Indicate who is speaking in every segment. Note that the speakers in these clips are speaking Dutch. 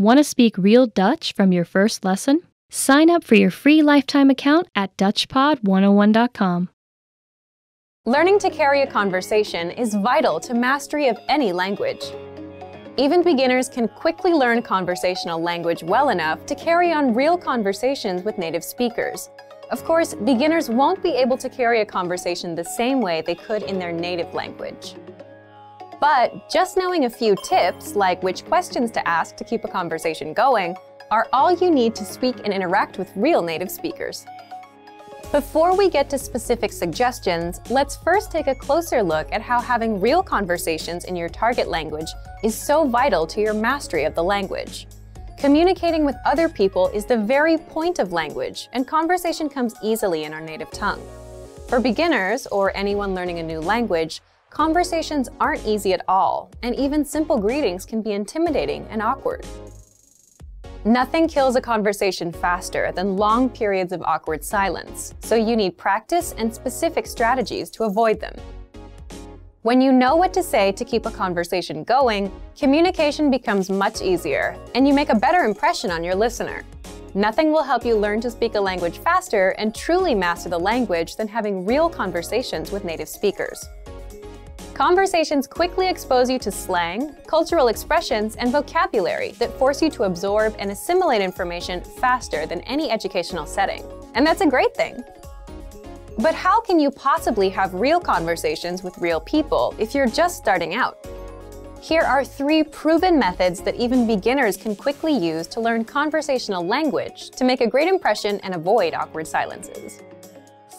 Speaker 1: Want to speak real Dutch from your first lesson? Sign up for your free lifetime account at DutchPod101.com.
Speaker 2: Learning to carry a conversation is vital to mastery of any language. Even beginners can quickly learn conversational language well enough to carry on real conversations with native speakers. Of course, beginners won't be able to carry a conversation the same way they could in their native language. But just knowing a few tips, like which questions to ask to keep a conversation going, are all you need to speak and interact with real native speakers. Before we get to specific suggestions, let's first take a closer look at how having real conversations in your target language is so vital to your mastery of the language. Communicating with other people is the very point of language, and conversation comes easily in our native tongue. For beginners, or anyone learning a new language, conversations aren't easy at all, and even simple greetings can be intimidating and awkward. Nothing kills a conversation faster than long periods of awkward silence, so you need practice and specific strategies to avoid them. When you know what to say to keep a conversation going, communication becomes much easier, and you make a better impression on your listener. Nothing will help you learn to speak a language faster and truly master the language than having real conversations with native speakers. Conversations quickly expose you to slang, cultural expressions, and vocabulary that force you to absorb and assimilate information faster than any educational setting. And that's a great thing. But how can you possibly have real conversations with real people if you're just starting out? Here are three proven methods that even beginners can quickly use to learn conversational language to make a great impression and avoid awkward silences.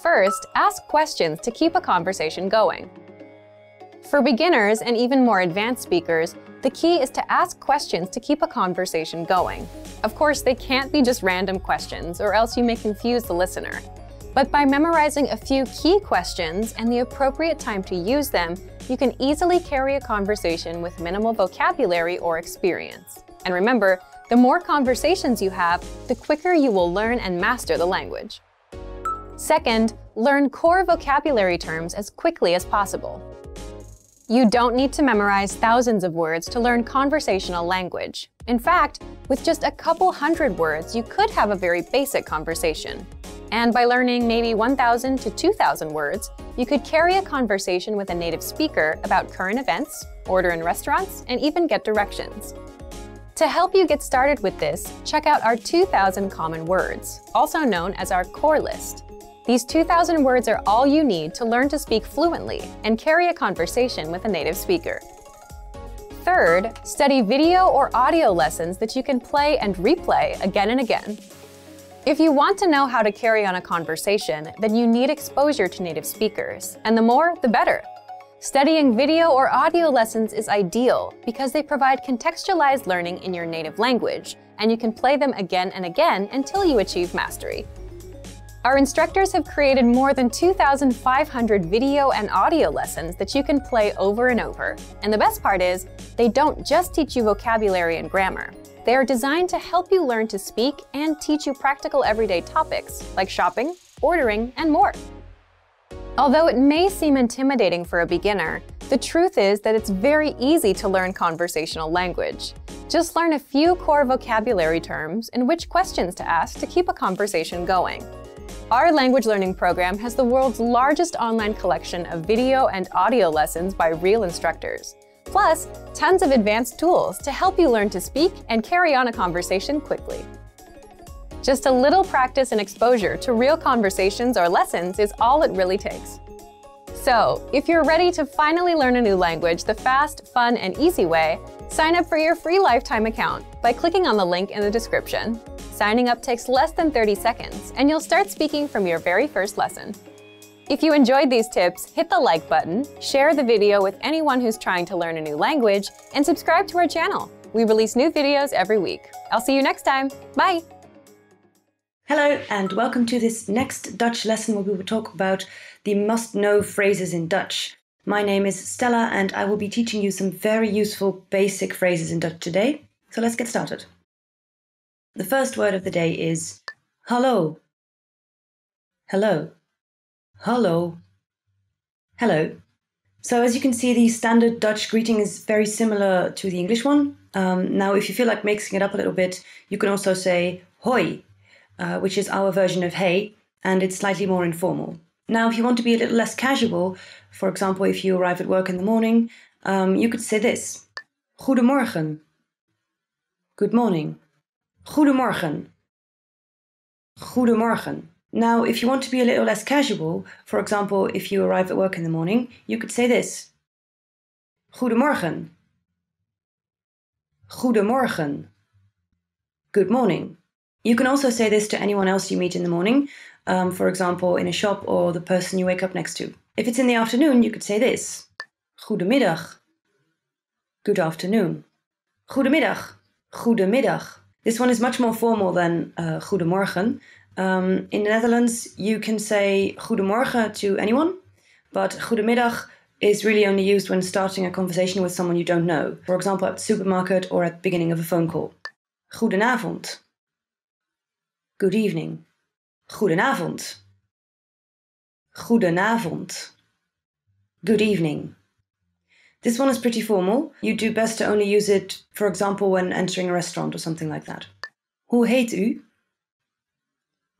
Speaker 2: First, ask questions to keep a conversation going. For beginners and even more advanced speakers, the key is to ask questions to keep a conversation going. Of course, they can't be just random questions, or else you may confuse the listener. But by memorizing a few key questions and the appropriate time to use them, you can easily carry a conversation with minimal vocabulary or experience. And remember, the more conversations you have, the quicker you will learn and master the language. Second, learn core vocabulary terms as quickly as possible. You don't need to memorize thousands of words to learn conversational language. In fact, with just a couple hundred words, you could have a very basic conversation. And by learning maybe 1,000 to 2,000 words, you could carry a conversation with a native speaker about current events, order in restaurants, and even get directions. To help you get started with this, check out our 2,000 common words, also known as our core list. These 2,000 words are all you need to learn to speak fluently and carry a conversation with a native speaker. Third, study video or audio lessons that you can play and replay again and again. If you want to know how to carry on a conversation, then you need exposure to native speakers, and the more, the better. Studying video or audio lessons is ideal because they provide contextualized learning in your native language, and you can play them again and again until you achieve mastery. Our instructors have created more than 2,500 video and audio lessons that you can play over and over. And the best part is, they don't just teach you vocabulary and grammar. They are designed to help you learn to speak and teach you practical everyday topics like shopping, ordering, and more. Although it may seem intimidating for a beginner, the truth is that it's very easy to learn conversational language. Just learn a few core vocabulary terms and which questions to ask to keep a conversation going. Our language learning program has the world's largest online collection of video and audio lessons by real instructors. Plus, tons of advanced tools to help you learn to speak and carry on a conversation quickly. Just a little practice and exposure to real conversations or lessons is all it really takes. So, if you're ready to finally learn a new language the fast, fun, and easy way, sign up for your free lifetime account by clicking on the link in the description. Signing up takes less than 30 seconds, and you'll start speaking from your very first lesson. If you enjoyed these tips, hit the like button, share the video with anyone who's trying to learn a new language, and subscribe to our channel. We release new videos every week. I'll see you next time. Bye!
Speaker 3: Hello, and welcome to this next Dutch lesson where we will talk about the must know phrases in Dutch. My name is Stella, and I will be teaching you some very useful basic phrases in Dutch today. So let's get started. The first word of the day is hallo. Hello. Hallo. Hello. So as you can see, the standard Dutch greeting is very similar to the English one. Um, now, if you feel like mixing it up a little bit, you can also say hoi, uh, which is our version of hey, and it's slightly more informal. Now, if you want to be a little less casual, for example, if you arrive at work in the morning, um, you could say this Goedemorgen. Good morning. Goedemorgen. Goedemorgen. Now, if you want to be a little less casual, for example, if you arrive at work in the morning, you could say this Goedemorgen. Goedemorgen. Good morning. You can also say this to anyone else you meet in the morning, um, for example, in a shop or the person you wake up next to. If it's in the afternoon, you could say this Goedemiddag. Good afternoon. Goedemiddag. Goedemiddag. This one is much more formal than uh, Goedemorgen. Um, in the Netherlands, you can say Goedemorgen to anyone, but Goedemiddag is really only used when starting a conversation with someone you don't know, for example, at the supermarket or at the beginning of a phone call. Goedenavond. Good evening. Goedenavond. Goedenavond. Good evening. This one is pretty formal. You do best to only use it, for example, when entering a restaurant or something like that. Hoe heet u?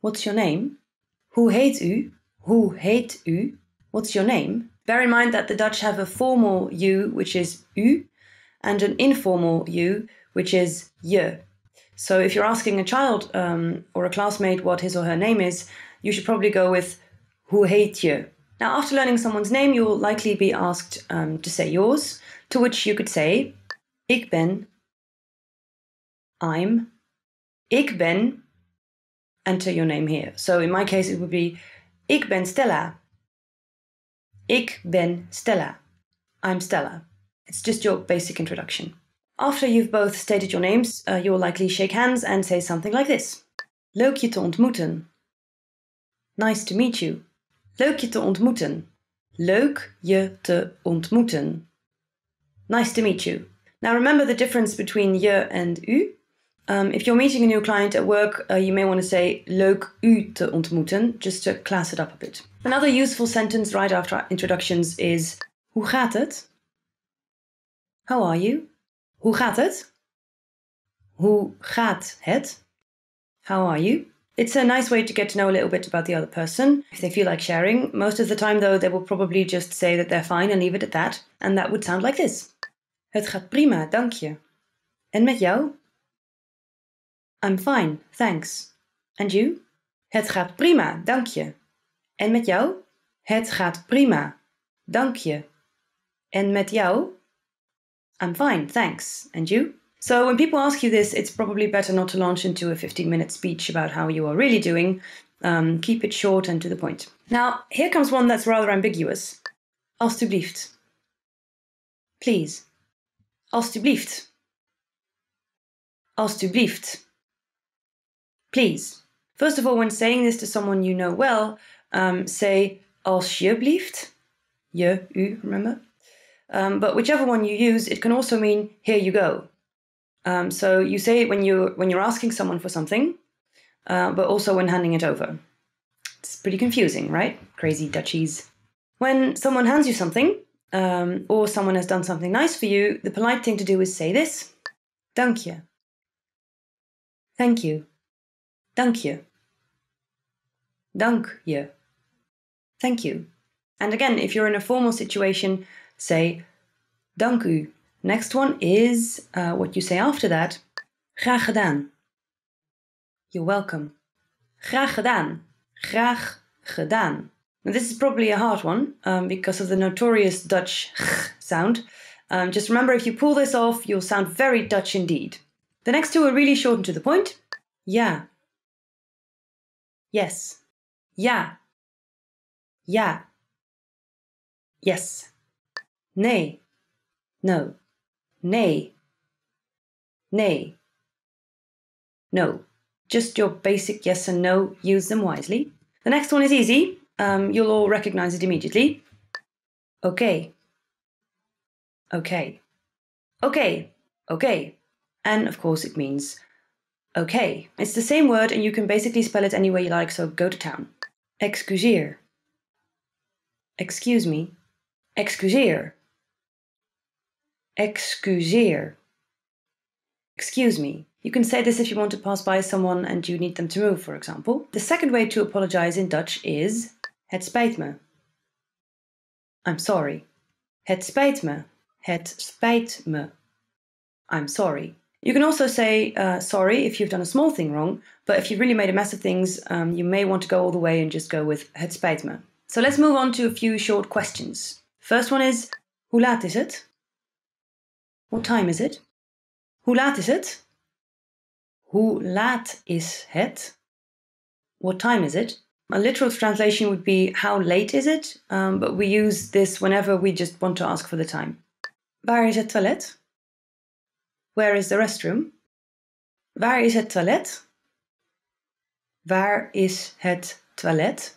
Speaker 3: What's your name? Hoe heet u? Hoe heet u? What's your name? Bear in mind that the Dutch have a formal u, which is u, and an informal u, which is je. So if you're asking a child um, or a classmate what his or her name is, you should probably go with hoe heet je? Now, after learning someone's name, you'll likely be asked um, to say yours, to which you could say, Ik ben, I'm, Ik ben, enter your name here. So in my case, it would be, Ik ben Stella. Ik ben Stella. I'm Stella. It's just your basic introduction. After you've both stated your names, uh, you'll likely shake hands and say something like this. Leuk je. Nice to meet you. Leuk je te ontmoeten. Leuk je te ontmoeten. Nice to meet you. Now remember the difference between je and u. Um, if you're meeting a new client at work, uh, you may want to say leuk u te ontmoeten, just to class it up a bit. Another useful sentence right after introductions is Hoe gaat het? How are you? Hoe gaat het? Hoe gaat het? How are you? It's a nice way to get to know a little bit about the other person if they feel like sharing. Most of the time, though, they will probably just say that they're fine and leave it at that. And that would sound like this: Het gaat prima, dank je. En met jou? I'm fine, thanks. And you? Het gaat prima, dank je. En met jou? Het gaat prima, dank je. En met jou? I'm fine, thanks. And you? So when people ask you this, it's probably better not to launch into a 15 minute speech about how you are really doing. Um, keep it short and to the point. Now, here comes one that's rather ambiguous. Alsjeblieft. Please. Alsjeblieft. Alsjeblieft. Please. First of all, when saying this to someone you know well, um, say alsjeblieft. Je, u, remember? Um, but whichever one you use, it can also mean here you go. Um, so you say it when you when you're asking someone for something, uh, but also when handing it over. It's pretty confusing, right? Crazy Dutchies. When someone hands you something, um, or someone has done something nice for you, the polite thing to do is say this: "Dank je." Thank you. Dank je. Dank je. Thank you. And again, if you're in a formal situation, say dank u. Next one is uh, what you say after that. Graag gedaan. You're welcome. Graag gedaan. Graag gedaan. Now, this is probably a hard one um, because of the notorious Dutch sound. Um, just remember, if you pull this off, you'll sound very Dutch indeed. The next two are really short and to the point. Ja. Yes. Ja. Ja. Yes. Nee. No. Nee. Nay. No. Just your basic yes and no. Use them wisely. The next one is easy. Um, you'll all recognize it immediately. Okay. Okay. Okay. Okay. And of course, it means okay. It's the same word, and you can basically spell it any way you like, so go to town. Excuseer. Excuse me. Excuseer. Excuseer. Excuse me. You can say this if you want to pass by someone and you need them to move, for example. The second way to apologize in Dutch is Het spijt me. I'm sorry. Het spijt me. Het spijt me. I'm sorry. You can also say uh, sorry if you've done a small thing wrong, but if you've really made a mess of things, um, you may want to go all the way and just go with het spijt me. So let's move on to a few short questions. First one is, hoe laat is het? What time is it? Hoe laat is het? Hoe laat is het? What time is it? A literal translation would be how late is it? Um, but we use this whenever we just want to ask for the time. Waar is het toilet? Where is the restroom? Waar is het toilet? Waar is het toilet?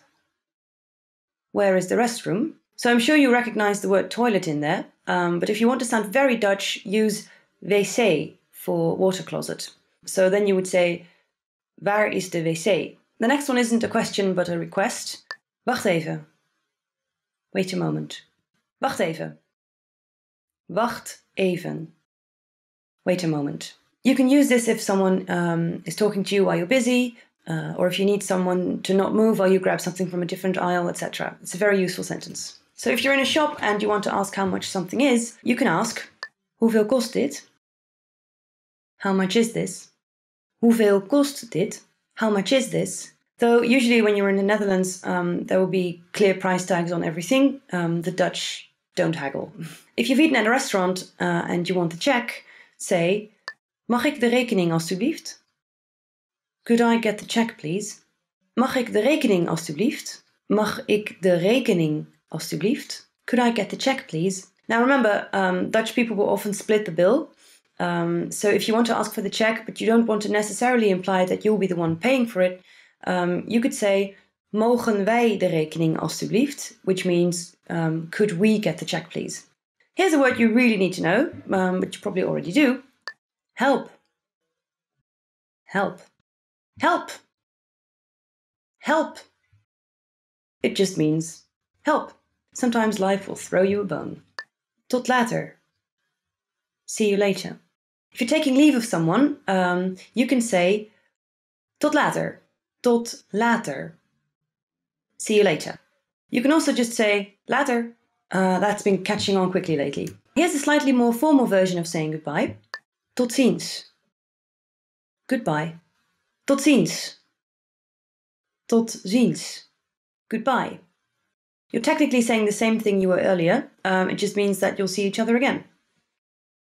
Speaker 3: Where is the restroom? So I'm sure you recognize the word toilet in there, um, but if you want to sound very Dutch, use wc for water closet. So then you would say, Waar is de wc? The next one isn't a question but a request. Wacht even. Wait a moment. Wacht even. Wacht even. Wait a moment. You can use this if someone um, is talking to you while you're busy, uh, or if you need someone to not move while you grab something from a different aisle, etc. It's a very useful sentence. So if you're in a shop and you want to ask how much something is, you can ask, Hoeveel kost dit? How much is this? Hoeveel kost dit? How much is this? Though usually when you're in the Netherlands, um, there will be clear price tags on everything. Um, the Dutch don't haggle. If you've eaten at a restaurant uh, and you want the check, say, mag ik de rekening alstublieft? Could I get the check, please? Mag ik de rekening alstublieft? Mag ik de rekening alstublieft? Could I get the check, please? Now remember, um, Dutch people will often split the bill. Um, so if you want to ask for the check, but you don't want to necessarily imply that you'll be the one paying for it, um, you could say, mogen wij de rekening alstublieft? Which means, um, could we get the check, please? Here's a word you really need to know, um, but you probably already do. Help. Help. Help. Help. It just means help. Sometimes life will throw you a bone. Tot later. See you later. If you're taking leave of someone, um, you can say tot later. Tot later. See you later. You can also just say later. Uh, that's been catching on quickly lately. Here's a slightly more formal version of saying goodbye. Tot ziens. Goodbye. Tot ziens. Tot ziens. Goodbye. You're technically saying the same thing you were earlier. Um, it just means that you'll see each other again.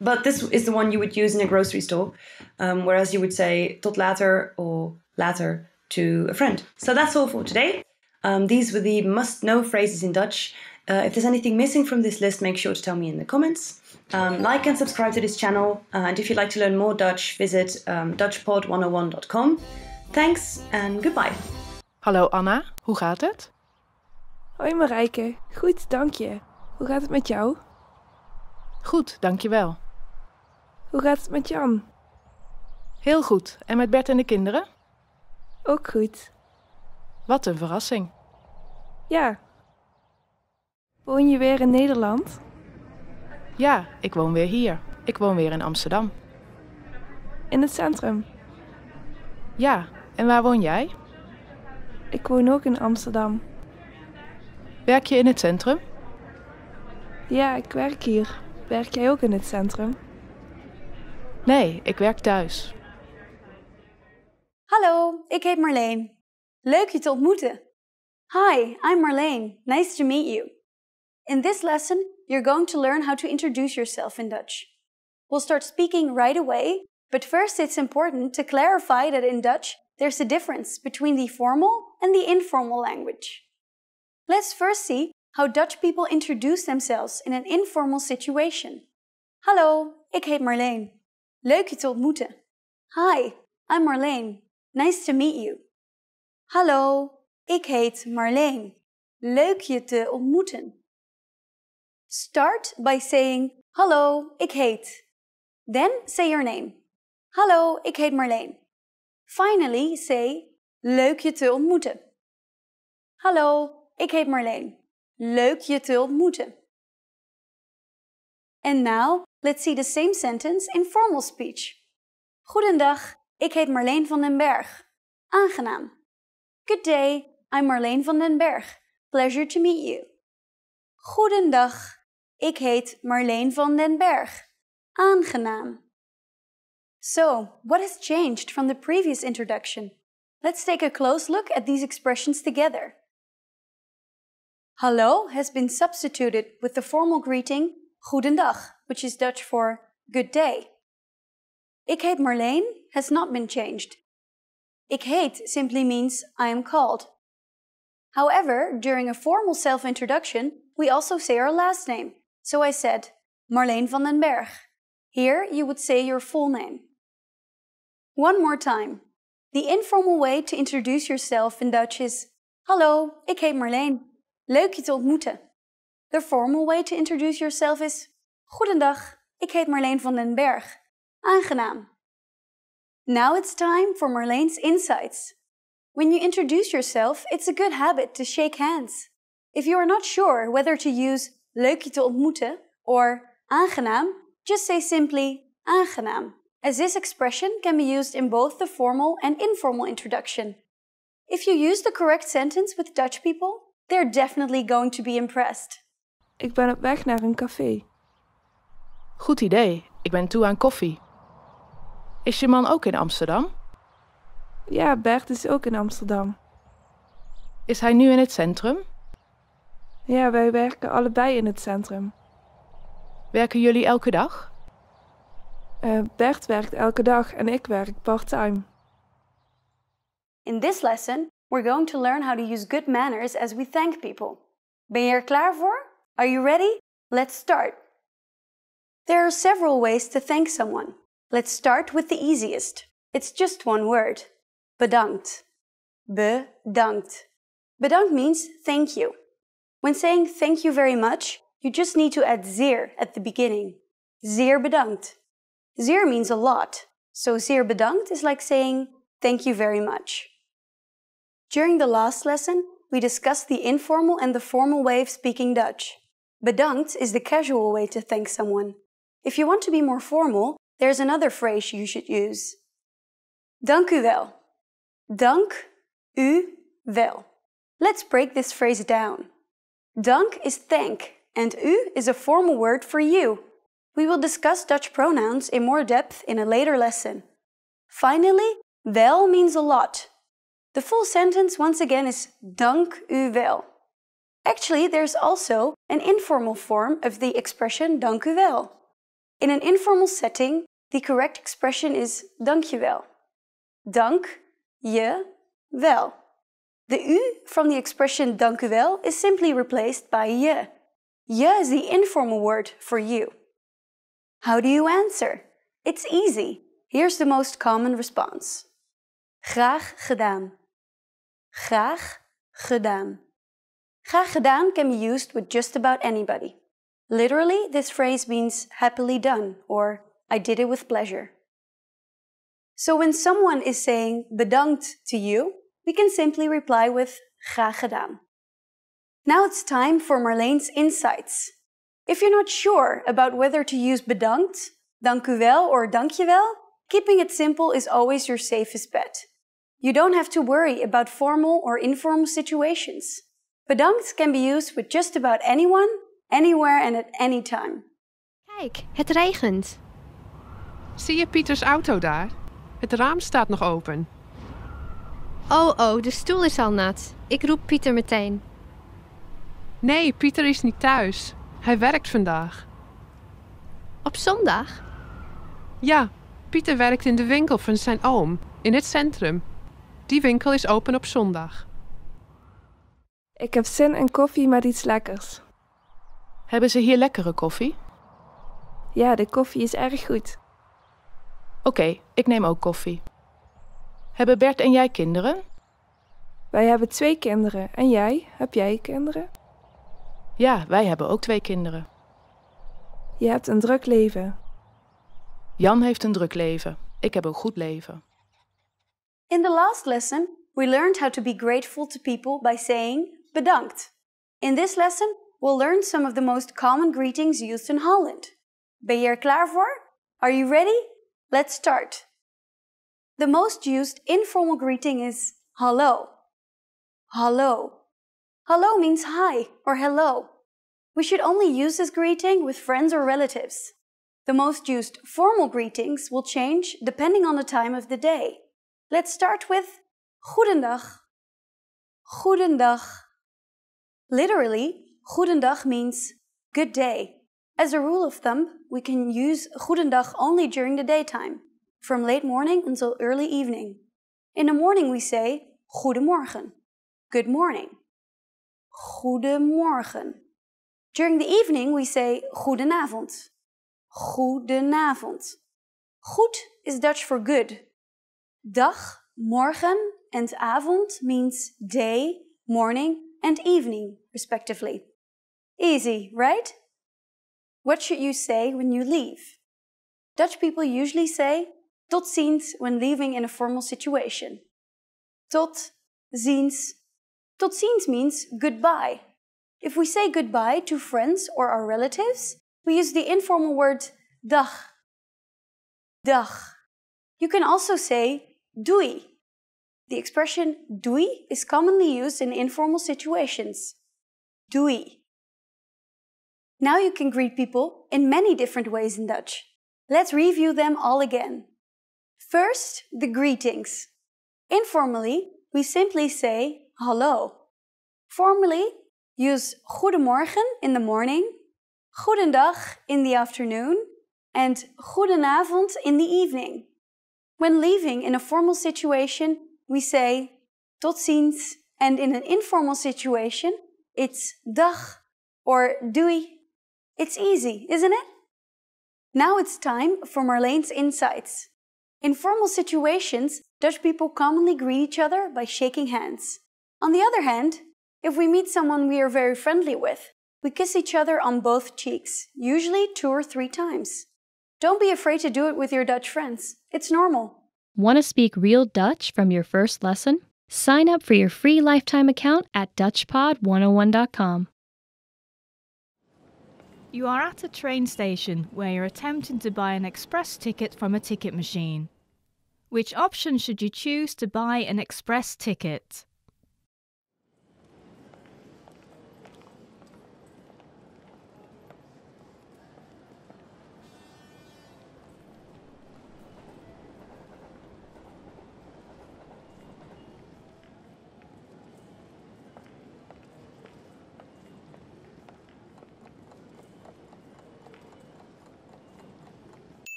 Speaker 3: But this is the one you would use in a grocery store, um, whereas you would say tot later or later to a friend. So that's all for today. Um, these were the must know phrases in Dutch. Uh, if there's anything missing from this list, make sure to tell me in the comments. Um, like and subscribe to this channel. Uh, and if you'd like to learn more Dutch, visit um, DutchPod101.com. Thanks and goodbye.
Speaker 4: Hallo Anna, hoe gaat het?
Speaker 5: Hoi Marijke, goed, dank je. Hoe gaat het met jou?
Speaker 4: Goed, dankjewel.
Speaker 5: Hoe gaat het met Jan?
Speaker 4: Heel goed. En met Bert en de kinderen?
Speaker 5: Ook goed.
Speaker 4: Wat een verrassing.
Speaker 5: Ja. Woon je weer in Nederland?
Speaker 4: Ja, ik woon weer hier. Ik woon weer in Amsterdam.
Speaker 5: In het centrum?
Speaker 4: Ja, en waar woon jij?
Speaker 5: Ik woon ook in Amsterdam.
Speaker 4: Werk je in het centrum?
Speaker 5: Ja, ik werk hier. Werk jij ook in het centrum?
Speaker 4: Nee, ik werk thuis.
Speaker 6: Hallo, ik heet Marleen. Leuk je te ontmoeten. Hi, I'm Marleen. Nice to meet you. In this lesson, you're going to learn how to introduce yourself in Dutch. We'll start speaking right away, but first it's important to clarify that in Dutch, there's a difference between the formal and the informal language. Let's first see how Dutch people introduce themselves in an informal situation. Hallo, ik heet Marleen. Leuk je te ontmoeten. Hi, I'm Marleen. Nice to meet you. Hallo, ik heet Marleen. Leuk je te ontmoeten. Start by saying Hallo, ik heet. Then say your name. Hallo, ik heet Marleen. Finally say Leuk je te ontmoeten. Hallo, ik heet Marleen. Leuk je te ontmoeten. And now, let's see the same sentence in formal speech. Goedendag, ik heet Marleen van den Berg. Aangenaam. Good day, I'm Marleen van den Berg. Pleasure to meet you. Goedendag, ik heet Marleen van den Berg. Aangenaam. So, what has changed from the previous introduction? Let's take a close look at these expressions together. Hallo has been substituted with the formal greeting Goedendag, which is Dutch for good day. Ik heet Marleen has not been changed. Ik heet simply means I am called. However, during a formal self introduction, we also say our last name. So I said Marleen van den Berg. Here you would say your full name. One more time. The informal way to introduce yourself in Dutch is Hallo, ik heet Marleen. Leuk je te ontmoeten. The formal way to introduce yourself is Goedendag, ik heet Marleen van den Berg. Aangenaam. Now it's time for Marleen's insights. When you introduce yourself, it's a good habit to shake hands. If you are not sure whether to use leuk je te ontmoeten or aangenaam, just say simply aangenaam, as this expression can be used in both the formal and informal introduction. If you use the correct sentence with Dutch people, they're definitely going to be impressed.
Speaker 5: Ik ben op weg naar een café.
Speaker 4: Goed idee, ik ben toe aan koffie. Is je man ook in Amsterdam?
Speaker 5: Ja, Bert is ook in Amsterdam.
Speaker 4: Is hij nu in het centrum?
Speaker 5: Ja, wij werken allebei in het centrum.
Speaker 4: Werken jullie elke dag?
Speaker 5: Uh, Bert werkt elke dag en ik werk part-time.
Speaker 6: In this lesson, we're going to learn how to use good manners as we thank people. Ben je er klaar voor? Are you ready? Let's start. There are several ways to thank someone. Let's start with the easiest. It's just one word. Bedankt. Bedankt. Bedankt means thank you. When saying thank you very much, you just need to add zeer at the beginning. Zeer bedankt. Zeer means a lot, so zeer bedankt is like saying thank you very much. During the last lesson, we discussed the informal and the formal way of speaking Dutch. Bedankt is the casual way to thank someone. If you want to be more formal, there's another phrase you should use. Dank u wel. Dank u wel. Let's break this phrase down. Dank is thank, and u is a formal word for you. We will discuss Dutch pronouns in more depth in a later lesson. Finally, wel means a lot. The full sentence once again is dank u wel. Actually, there's also an informal form of the expression dank u wel. In an informal setting, the correct expression is dank dankjewel. Dank je wel. The u from the expression dank u wel is simply replaced by je. Je is the informal word for you. How do you answer? It's easy. Here's the most common response. Graag gedaan. Graag gedaan. Graag gedaan can be used with just about anybody. Literally, this phrase means happily done or I did it with pleasure. So when someone is saying bedankt to you, we can simply reply with graag gedaan. Now it's time for Marlene's insights. If you're not sure about whether to use bedankt, dank u wel, or dankjewel, keeping it simple is always your safest bet. You don't have to worry about formal or informal situations. Bedankt can be used with just about anyone, anywhere and at any time.
Speaker 7: Kijk, het regent.
Speaker 8: Zie je Pieters auto daar? Het raam staat nog open.
Speaker 7: Oh, oh, de stoel is al nat. Ik roep Pieter meteen.
Speaker 8: Nee, Pieter is niet thuis. Hij werkt vandaag.
Speaker 7: Op zondag?
Speaker 8: Ja, Pieter werkt in de winkel van zijn oom, in het centrum. Die winkel is open op zondag.
Speaker 5: Ik heb zin in koffie met iets lekkers.
Speaker 4: Hebben ze hier lekkere koffie?
Speaker 5: Ja, de koffie is erg goed.
Speaker 4: Oké, ik neem ook koffie. Hebben Bert en jij kinderen?
Speaker 5: Wij hebben twee kinderen. En jij? Heb jij kinderen?
Speaker 4: Ja, wij hebben ook twee kinderen.
Speaker 5: Je hebt een druk leven.
Speaker 4: Jan heeft een druk leven. Ik heb een goed leven.
Speaker 6: In the last lesson, we learned how to be grateful to people by saying bedankt. In this lesson, we'll learn some of the most common greetings used in Holland. Ben je er klaar voor? Are you ready? Let's start. The most used informal greeting is hallo. Hallo. Hallo means hi or hello. We should only use this greeting with friends or relatives. The most used formal greetings will change depending on the time of the day. Let's start with Goedendag. Goedendag. Literally, Goedendag means good day. As a rule of thumb, we can use Goedendag only during the daytime, from late morning until early evening. In the morning we say Goedemorgen. Good morning. Goedemorgen. During the evening we say Goedenavond. Goedenavond. Goed is Dutch for good. Dag, morgen, and avond means day, morning, and evening, respectively. Easy, right? What should you say when you leave? Dutch people usually say tot ziens when leaving in a formal situation. Tot ziens. Tot ziens means goodbye. If we say goodbye to friends or our relatives, we use the informal word dag. Dag. You can also say doei. The expression doei is commonly used in informal situations. Doei. Now you can greet people in many different ways in Dutch. Let's review them all again. First, the greetings. Informally, we simply say hallo. Formally, use goedemorgen in the morning, goedendag in the afternoon, and goedenavond in the evening. When leaving in a formal situation, we say tot ziens, and in an informal situation, it's dag or doei it's easy, isn't it? Now it's time for Marlene's insights. In formal situations, Dutch people commonly greet each other by shaking hands. On the other hand, if we meet someone we are very friendly with, we kiss each other on both cheeks, usually two or three times. Don't be afraid to do it with your Dutch friends. It's normal.
Speaker 1: Want to speak real Dutch from your first lesson? Sign up for your free lifetime account at DutchPod101.com.
Speaker 9: You are at a train station where you're attempting to buy an express ticket from a ticket machine. Which option should you choose to buy an express ticket?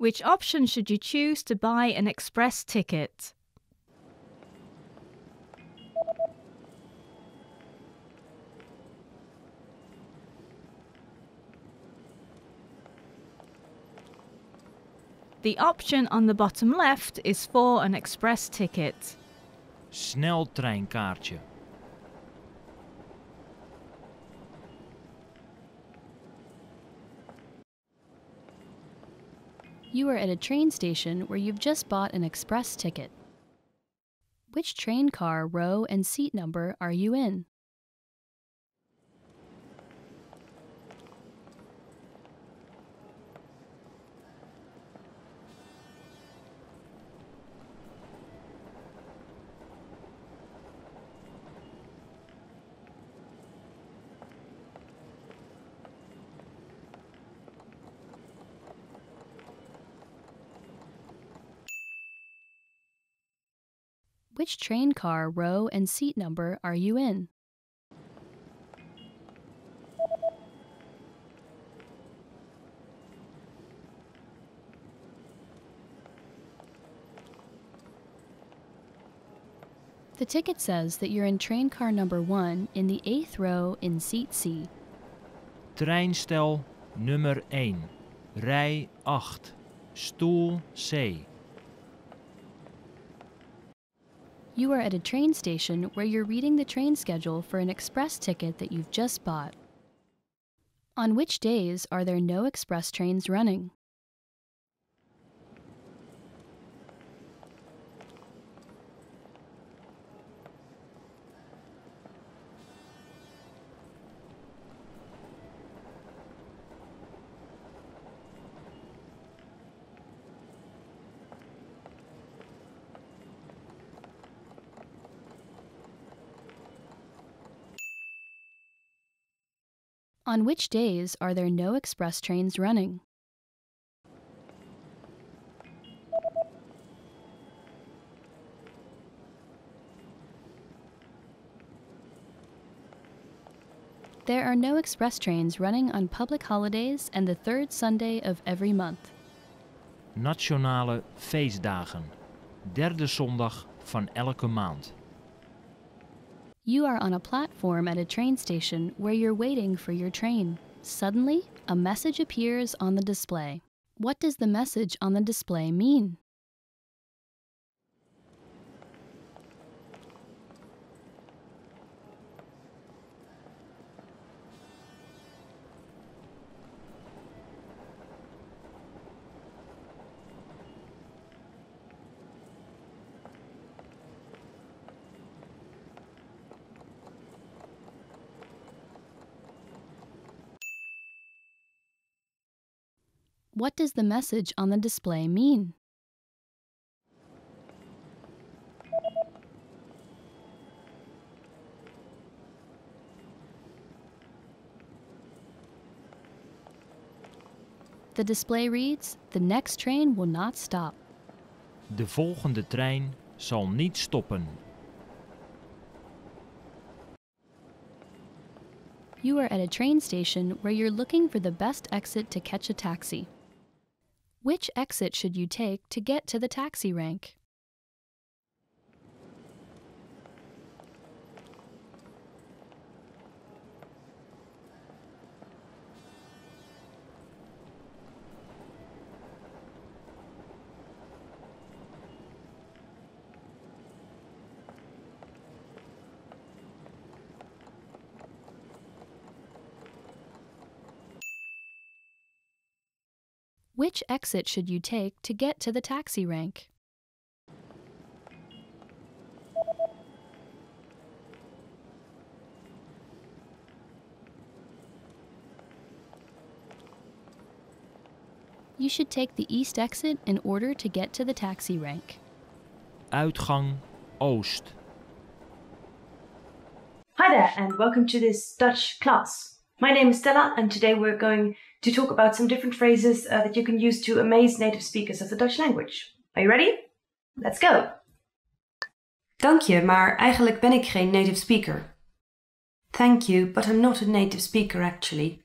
Speaker 9: Which option should you choose to buy an express ticket? The option on the bottom left is for an express ticket.
Speaker 10: Sneltreinkaartje.
Speaker 1: You are at a train station where you've just bought an express ticket. Which train car, row, and seat number are you in? Which train car, row, and seat number are you in? The ticket says that you're in train car number 1 in the 8th row in seat C.
Speaker 10: Treinstel nummer 1. Rij 8. Stoel C.
Speaker 1: You are at a train station where you're reading the train schedule for an express ticket that you've just bought. On which days are there no express trains running? On which days are there no express trains running? There are no express trains running on public holidays and the third Sunday of every month.
Speaker 10: Nationale feestdagen. Derde zondag van elke maand.
Speaker 1: You are on a platform at a train station where you're waiting for your train. Suddenly, a message appears on the display. What does the message on the display mean? What does the message on the display mean? The display reads, The next train will not stop.
Speaker 10: De volgende trein zal niet stoppen.
Speaker 1: You are at a train station where you're looking for the best exit to catch a taxi. Which exit should you take to get to the taxi rank? Which exit should you take to get to the taxi rank? You should take the east exit in order to get to the taxi rank.
Speaker 10: Uitgang Oost.
Speaker 3: Hi there, and welcome to this Dutch class. My name is Stella, and today we're going to talk about some different phrases uh, that you can use to amaze native speakers of the Dutch language. Are you ready? Let's go! Dank je, maar eigenlijk ben ik geen native speaker. Thank you, but I'm not a native speaker actually.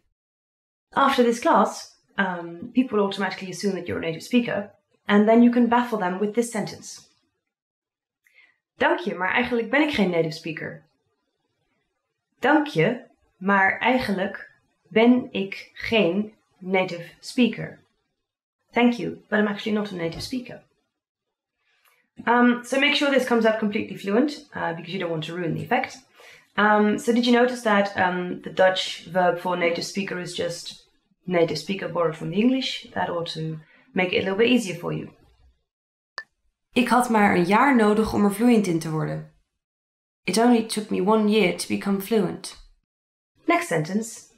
Speaker 3: After this class, um, people automatically assume that you're a native speaker, and then you can baffle them with this sentence. Dank je, maar eigenlijk ben ik geen native speaker. Dank je, maar eigenlijk ben ik geen native speaker. Thank you, but I'm actually not a native speaker. Um, so make sure this comes out completely fluent uh, because you don't want to ruin the effect. Um, so did you notice that um, the Dutch verb for native speaker is just native speaker borrowed from the English? That ought to make it a little bit easier for you. Ik had maar een jaar nodig om er fluent in te worden. It only took me one year to become fluent. Next sentence.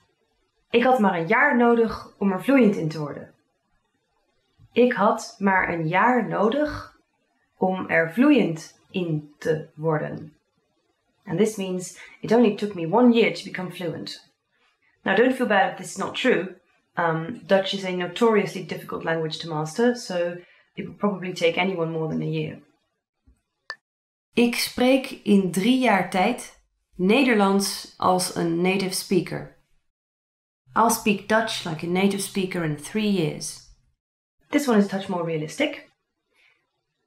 Speaker 3: Ik had maar een jaar nodig om er vloeiend in te worden. Ik had maar een jaar nodig om er vloeiend in te worden. And this means it only took me one year to become fluent. Now, don't feel bad if this is not true. Um, Dutch is a notoriously difficult language to master, so it will probably take anyone more than a year. Ik spreek in drie jaar tijd Nederlands als een native speaker. I'll speak Dutch like a native speaker in three years. This one is a touch more realistic.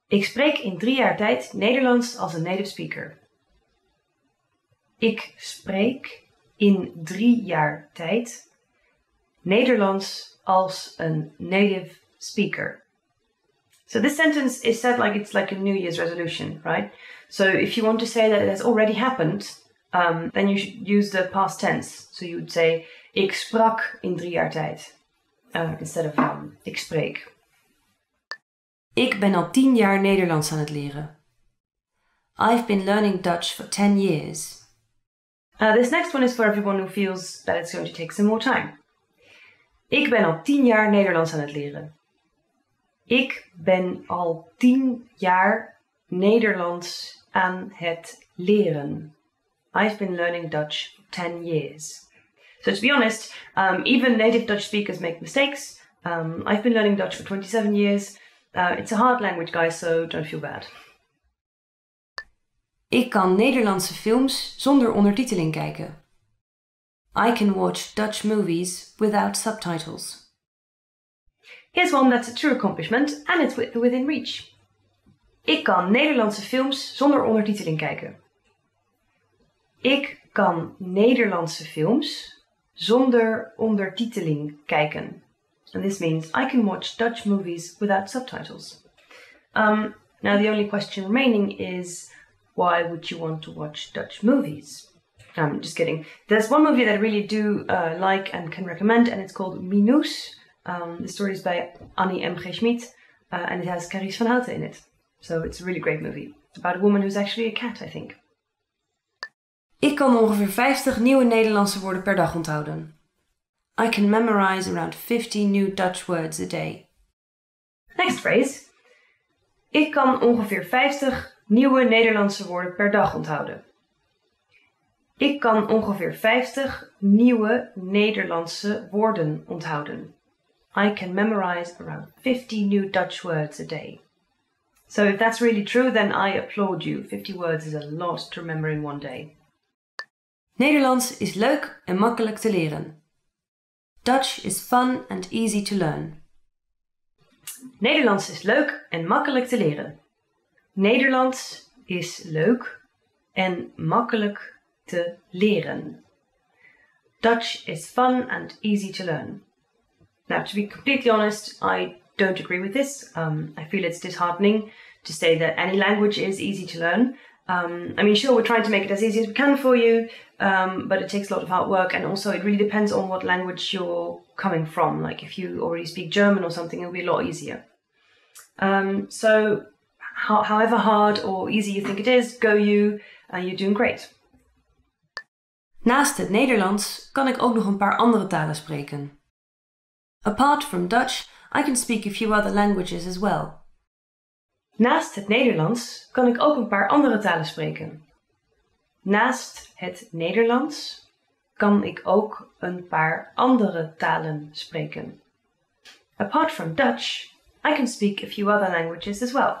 Speaker 3: Ik spreek in drie jaar tijd Nederlands als een native speaker. Ik spreek in drie jaar tijd Nederlands als een native speaker. So this sentence is said like it's like a New Year's resolution, right? So if you want to say that it has already happened, um, then you should use the past tense. So you would say, ik sprak in drie jaar tijd. Uh, instead of ik spreek. Ik ben al tien jaar Nederlands aan het leren. I've been learning Dutch for 10 years. Uh, this next one is for everyone who feels that it's going to take some more time. Ik ben al tien jaar Nederlands aan het leren. Ik ben al tien jaar Nederlands aan het leren. I've been learning Dutch for 10 years. So to be honest, um, even native Dutch speakers make mistakes. Um, I've been learning Dutch for 27 years. Uh, it's a hard language, guys, so don't feel bad. Ik kan Nederlandse films zonder ondertiteling kijken. I can watch Dutch movies without subtitles. Here's one that's a true accomplishment and it's within reach. Ik kan Nederlandse films zonder ondertiteling kijken. Ik kan Nederlandse films zonder ondertiteling kijken. And this means I can watch Dutch movies without subtitles. Um, now, the only question remaining is why would you want to watch Dutch movies? I'm just kidding. There's one movie that I really do uh, like and can recommend, and it's called Minous. Um, the story is by Annie M. G. Schmid, uh, and it has Carice van Houten in it. So it's a really great movie. It's about a woman who's actually a cat, I think. Ik kan ongeveer 50 nieuwe Nederlandse woorden per dag onthouden. I can memorize around 50 new Dutch words a day. Next phrase. Ik kan ongeveer 50 nieuwe Nederlandse woorden per dag onthouden. Ik kan ongeveer 50 nieuwe Nederlandse woorden onthouden. I can memorize around 50 new Dutch words a day. So if that's really true, then I applaud you. 50 words is a lot to remember in one day. Nederlands is leuk en makkelijk te leren. Dutch is fun and easy to learn. Nederlands is leuk en makkelijk te leren. Nederlands is leuk en makkelijk te leren. Dutch is fun and easy to learn. Now, to be completely honest, I don't agree with this. Um, I feel it's disheartening to say that any language is easy to learn. Um, I mean, sure, we're trying to make it as easy as we can for you, um, but it takes a lot of hard work, and also it really depends on what language you're coming from. Like, if you already speak German or something, it'll be a lot easier. Um, so, ho- however hard or easy you think it is, go you, uh, you're doing great. Naast het Nederlands kan ik ook nog een paar andere talen spreken. Apart from Dutch, I can speak a few other languages as well. Naast het Nederlands kan ik ook een paar andere talen spreken. Naast het Nederlands kan ik ook een paar andere talen spreken. Apart from Dutch, I can speak a few other languages as well.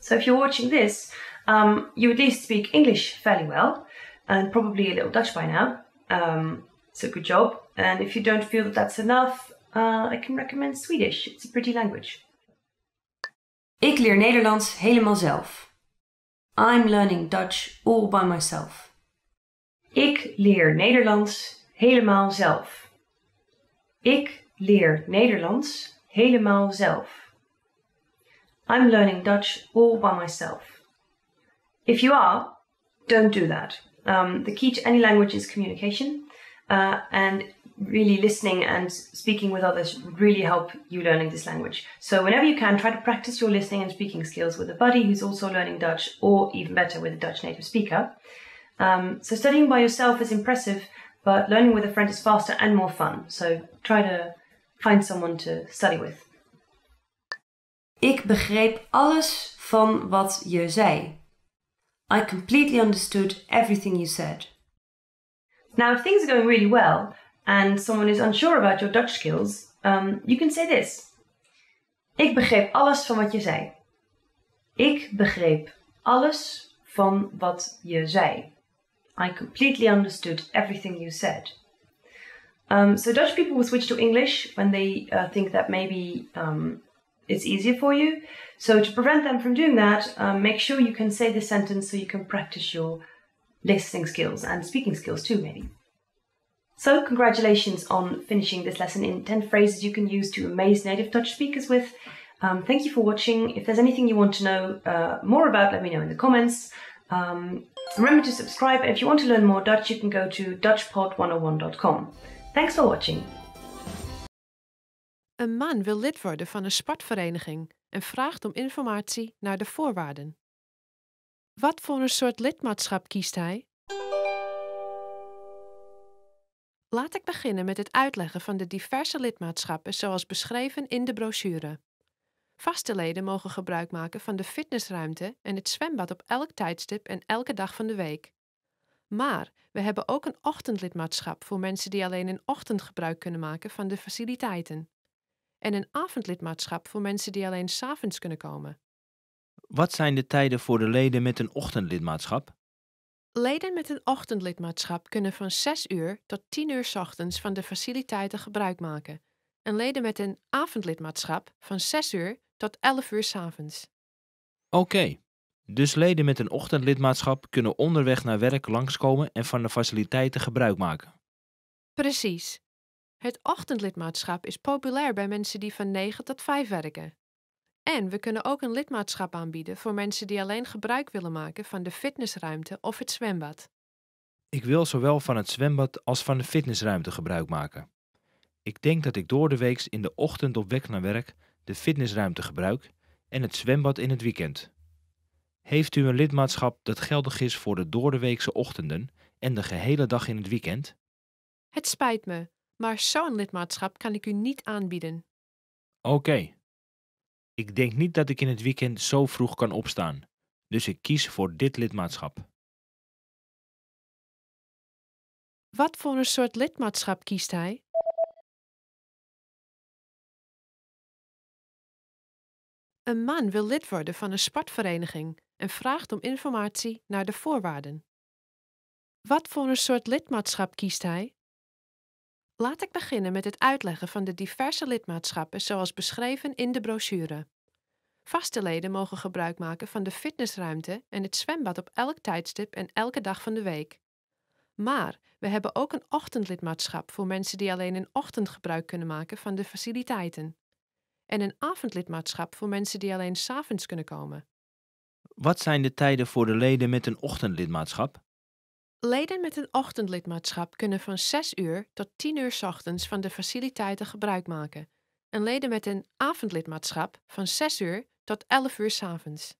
Speaker 3: So if you're watching this, um, you at least speak English fairly well, and probably a little Dutch by now. Um, so good job. And if you don't feel that that's enough, uh, I can recommend Swedish. It's a pretty language. Ik leer Nederlands helemaal zelf. I'm learning Dutch all by myself. Ik leer Nederlands helemaal zelf. Ik leer Nederlands helemaal zelf. I'm learning Dutch all by myself. If you are, don't do that. Um, the key to any language is communication, uh, and really listening and speaking with others would really help you learning this language. So whenever you can, try to practice your listening and speaking skills with a buddy who's also learning Dutch, or even better, with a Dutch native speaker. Um, so studying by yourself is impressive, but learning with a friend is faster and more fun. So try to find someone to study with. Ik begreep alles van wat je zei. I completely understood everything you said. Now, if things are going really well, and someone is unsure about your Dutch skills, um, you can say this. Ik begreep alles van wat je zei. Ik begreep alles van wat je zei. I completely understood everything you said. Um, so Dutch people will switch to English when they uh, think that maybe um, it's easier for you. So to prevent them from doing that, um, make sure you can say this sentence so you can practice your listening skills and speaking skills too, maybe. So, congratulations on finishing this lesson in 10 phrases you can use to amaze native Dutch speakers with. Um, thank you for watching. If there's anything you want to know uh, more about, let me know in the comments. Um, remember to subscribe, and if you want to learn more Dutch, you can go to DutchPod101.com. Thanks for watching.
Speaker 8: Een man wil lid worden van een sportvereniging en vraagt om informatie naar de voorwaarden. Wat voor een soort lidmaatschap kiest hij? Laat ik beginnen met het uitleggen van de diverse lidmaatschappen zoals beschreven in de brochure. Vaste leden mogen gebruik maken van de fitnessruimte en het zwembad op elk tijdstip en elke dag van de week. Maar we hebben ook een ochtendlidmaatschap voor mensen die alleen in ochtend gebruik kunnen maken van de faciliteiten. En een avondlidmaatschap voor mensen die alleen s'avonds kunnen komen.
Speaker 11: Wat zijn de tijden voor de leden met een ochtendlidmaatschap?
Speaker 8: Leden met een ochtendlidmaatschap kunnen van 6 uur tot 10 uur 's ochtends van de faciliteiten gebruik maken. En leden met een avondlidmaatschap van 6 uur tot 11 uur 's avonds.
Speaker 11: Oké, dus leden met een ochtendlidmaatschap kunnen onderweg naar werk langskomen en van de faciliteiten gebruik maken.
Speaker 8: Precies. Het ochtendlidmaatschap is populair bij mensen die van 9 tot 5 werken. En we kunnen ook een lidmaatschap aanbieden voor mensen die alleen gebruik willen maken van de fitnessruimte of het zwembad.
Speaker 11: Ik wil zowel van het zwembad als van de fitnessruimte gebruik maken. Ik denk dat ik door de weeks in de ochtend op weg naar werk de fitnessruimte gebruik en het zwembad in het weekend. Heeft u een lidmaatschap dat geldig is voor de doordeweekse ochtenden en de gehele dag in het weekend?
Speaker 8: Het spijt me, maar zo'n lidmaatschap kan ik u niet aanbieden.
Speaker 11: Oké. Ik denk niet dat ik in het weekend zo vroeg kan opstaan, dus ik kies voor dit lidmaatschap.
Speaker 8: Wat voor een soort lidmaatschap kiest hij? Een man wil lid worden van een sportvereniging en vraagt om informatie naar de voorwaarden. Wat voor een soort lidmaatschap kiest hij? Laat ik beginnen met het uitleggen van de diverse lidmaatschappen zoals beschreven in de brochure. Vaste leden mogen gebruik maken van de fitnessruimte en het zwembad op elk tijdstip en elke dag van de week. Maar we hebben ook een ochtendlidmaatschap voor mensen die alleen in ochtend gebruik kunnen maken van de faciliteiten. En een avondlidmaatschap voor mensen die alleen s'avonds kunnen komen.
Speaker 11: Wat zijn de tijden voor de leden met een ochtendlidmaatschap?
Speaker 8: Leden met een ochtendlidmaatschap kunnen van 6 uur tot 10 uur 's ochtends van de faciliteiten gebruik maken. En leden met een avondlidmaatschap van 6 uur tot 11 uur 's avonds.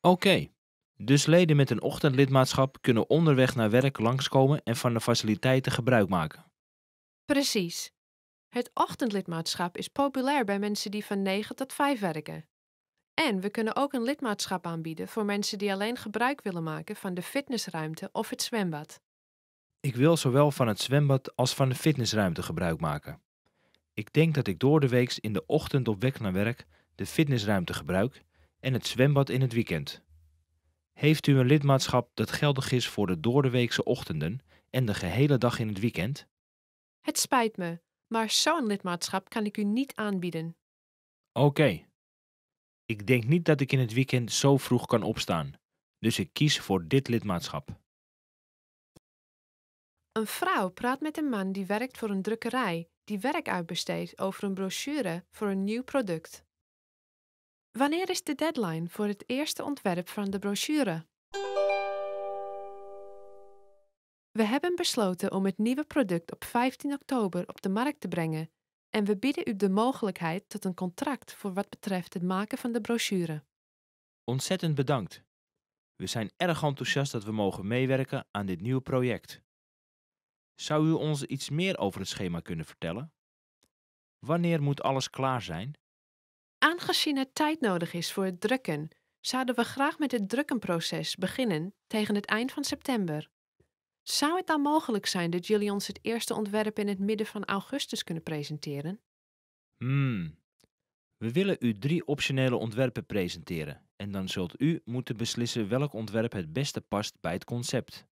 Speaker 11: Oké, dus leden met een ochtendlidmaatschap kunnen onderweg naar werk langskomen en van de faciliteiten gebruik maken.
Speaker 8: Precies. Het ochtendlidmaatschap is populair bij mensen die van 9 tot 5 werken. En we kunnen ook een lidmaatschap aanbieden voor mensen die alleen gebruik willen maken van de fitnessruimte of het zwembad.
Speaker 11: Ik wil zowel van het zwembad als van de fitnessruimte gebruik maken. Ik denk dat ik door de weeks in de ochtend op weg naar werk de fitnessruimte gebruik en het zwembad in het weekend. Heeft u een lidmaatschap dat geldig is voor de doordeweekse ochtenden en de gehele dag in het weekend?
Speaker 8: Het spijt me, maar zo'n lidmaatschap kan ik u niet aanbieden.
Speaker 11: Oké. Ik denk niet dat ik in het weekend zo vroeg kan opstaan, dus ik kies voor dit lidmaatschap.
Speaker 8: Een vrouw praat met een man die werkt voor een drukkerij die werk uitbesteedt over een brochure voor een nieuw product. Wanneer is de deadline voor het eerste ontwerp van de brochure? We hebben besloten om het nieuwe product op 15 oktober op de markt te brengen en we bieden u de mogelijkheid tot een contract voor wat betreft het maken van de brochure.
Speaker 11: Ontzettend bedankt. We zijn erg enthousiast dat we mogen meewerken aan dit nieuwe project. Zou u ons iets meer over het schema kunnen vertellen? Wanneer moet alles klaar zijn?
Speaker 8: Aangezien het tijd nodig is voor het drukken, zouden we graag met het drukkenproces beginnen tegen het eind van september. Zou het dan mogelijk zijn dat jullie ons het eerste ontwerp in het midden van augustus kunnen presenteren?
Speaker 11: Hmm. We willen u drie optionele ontwerpen presenteren en dan zult u moeten beslissen welk ontwerp het beste past bij het concept.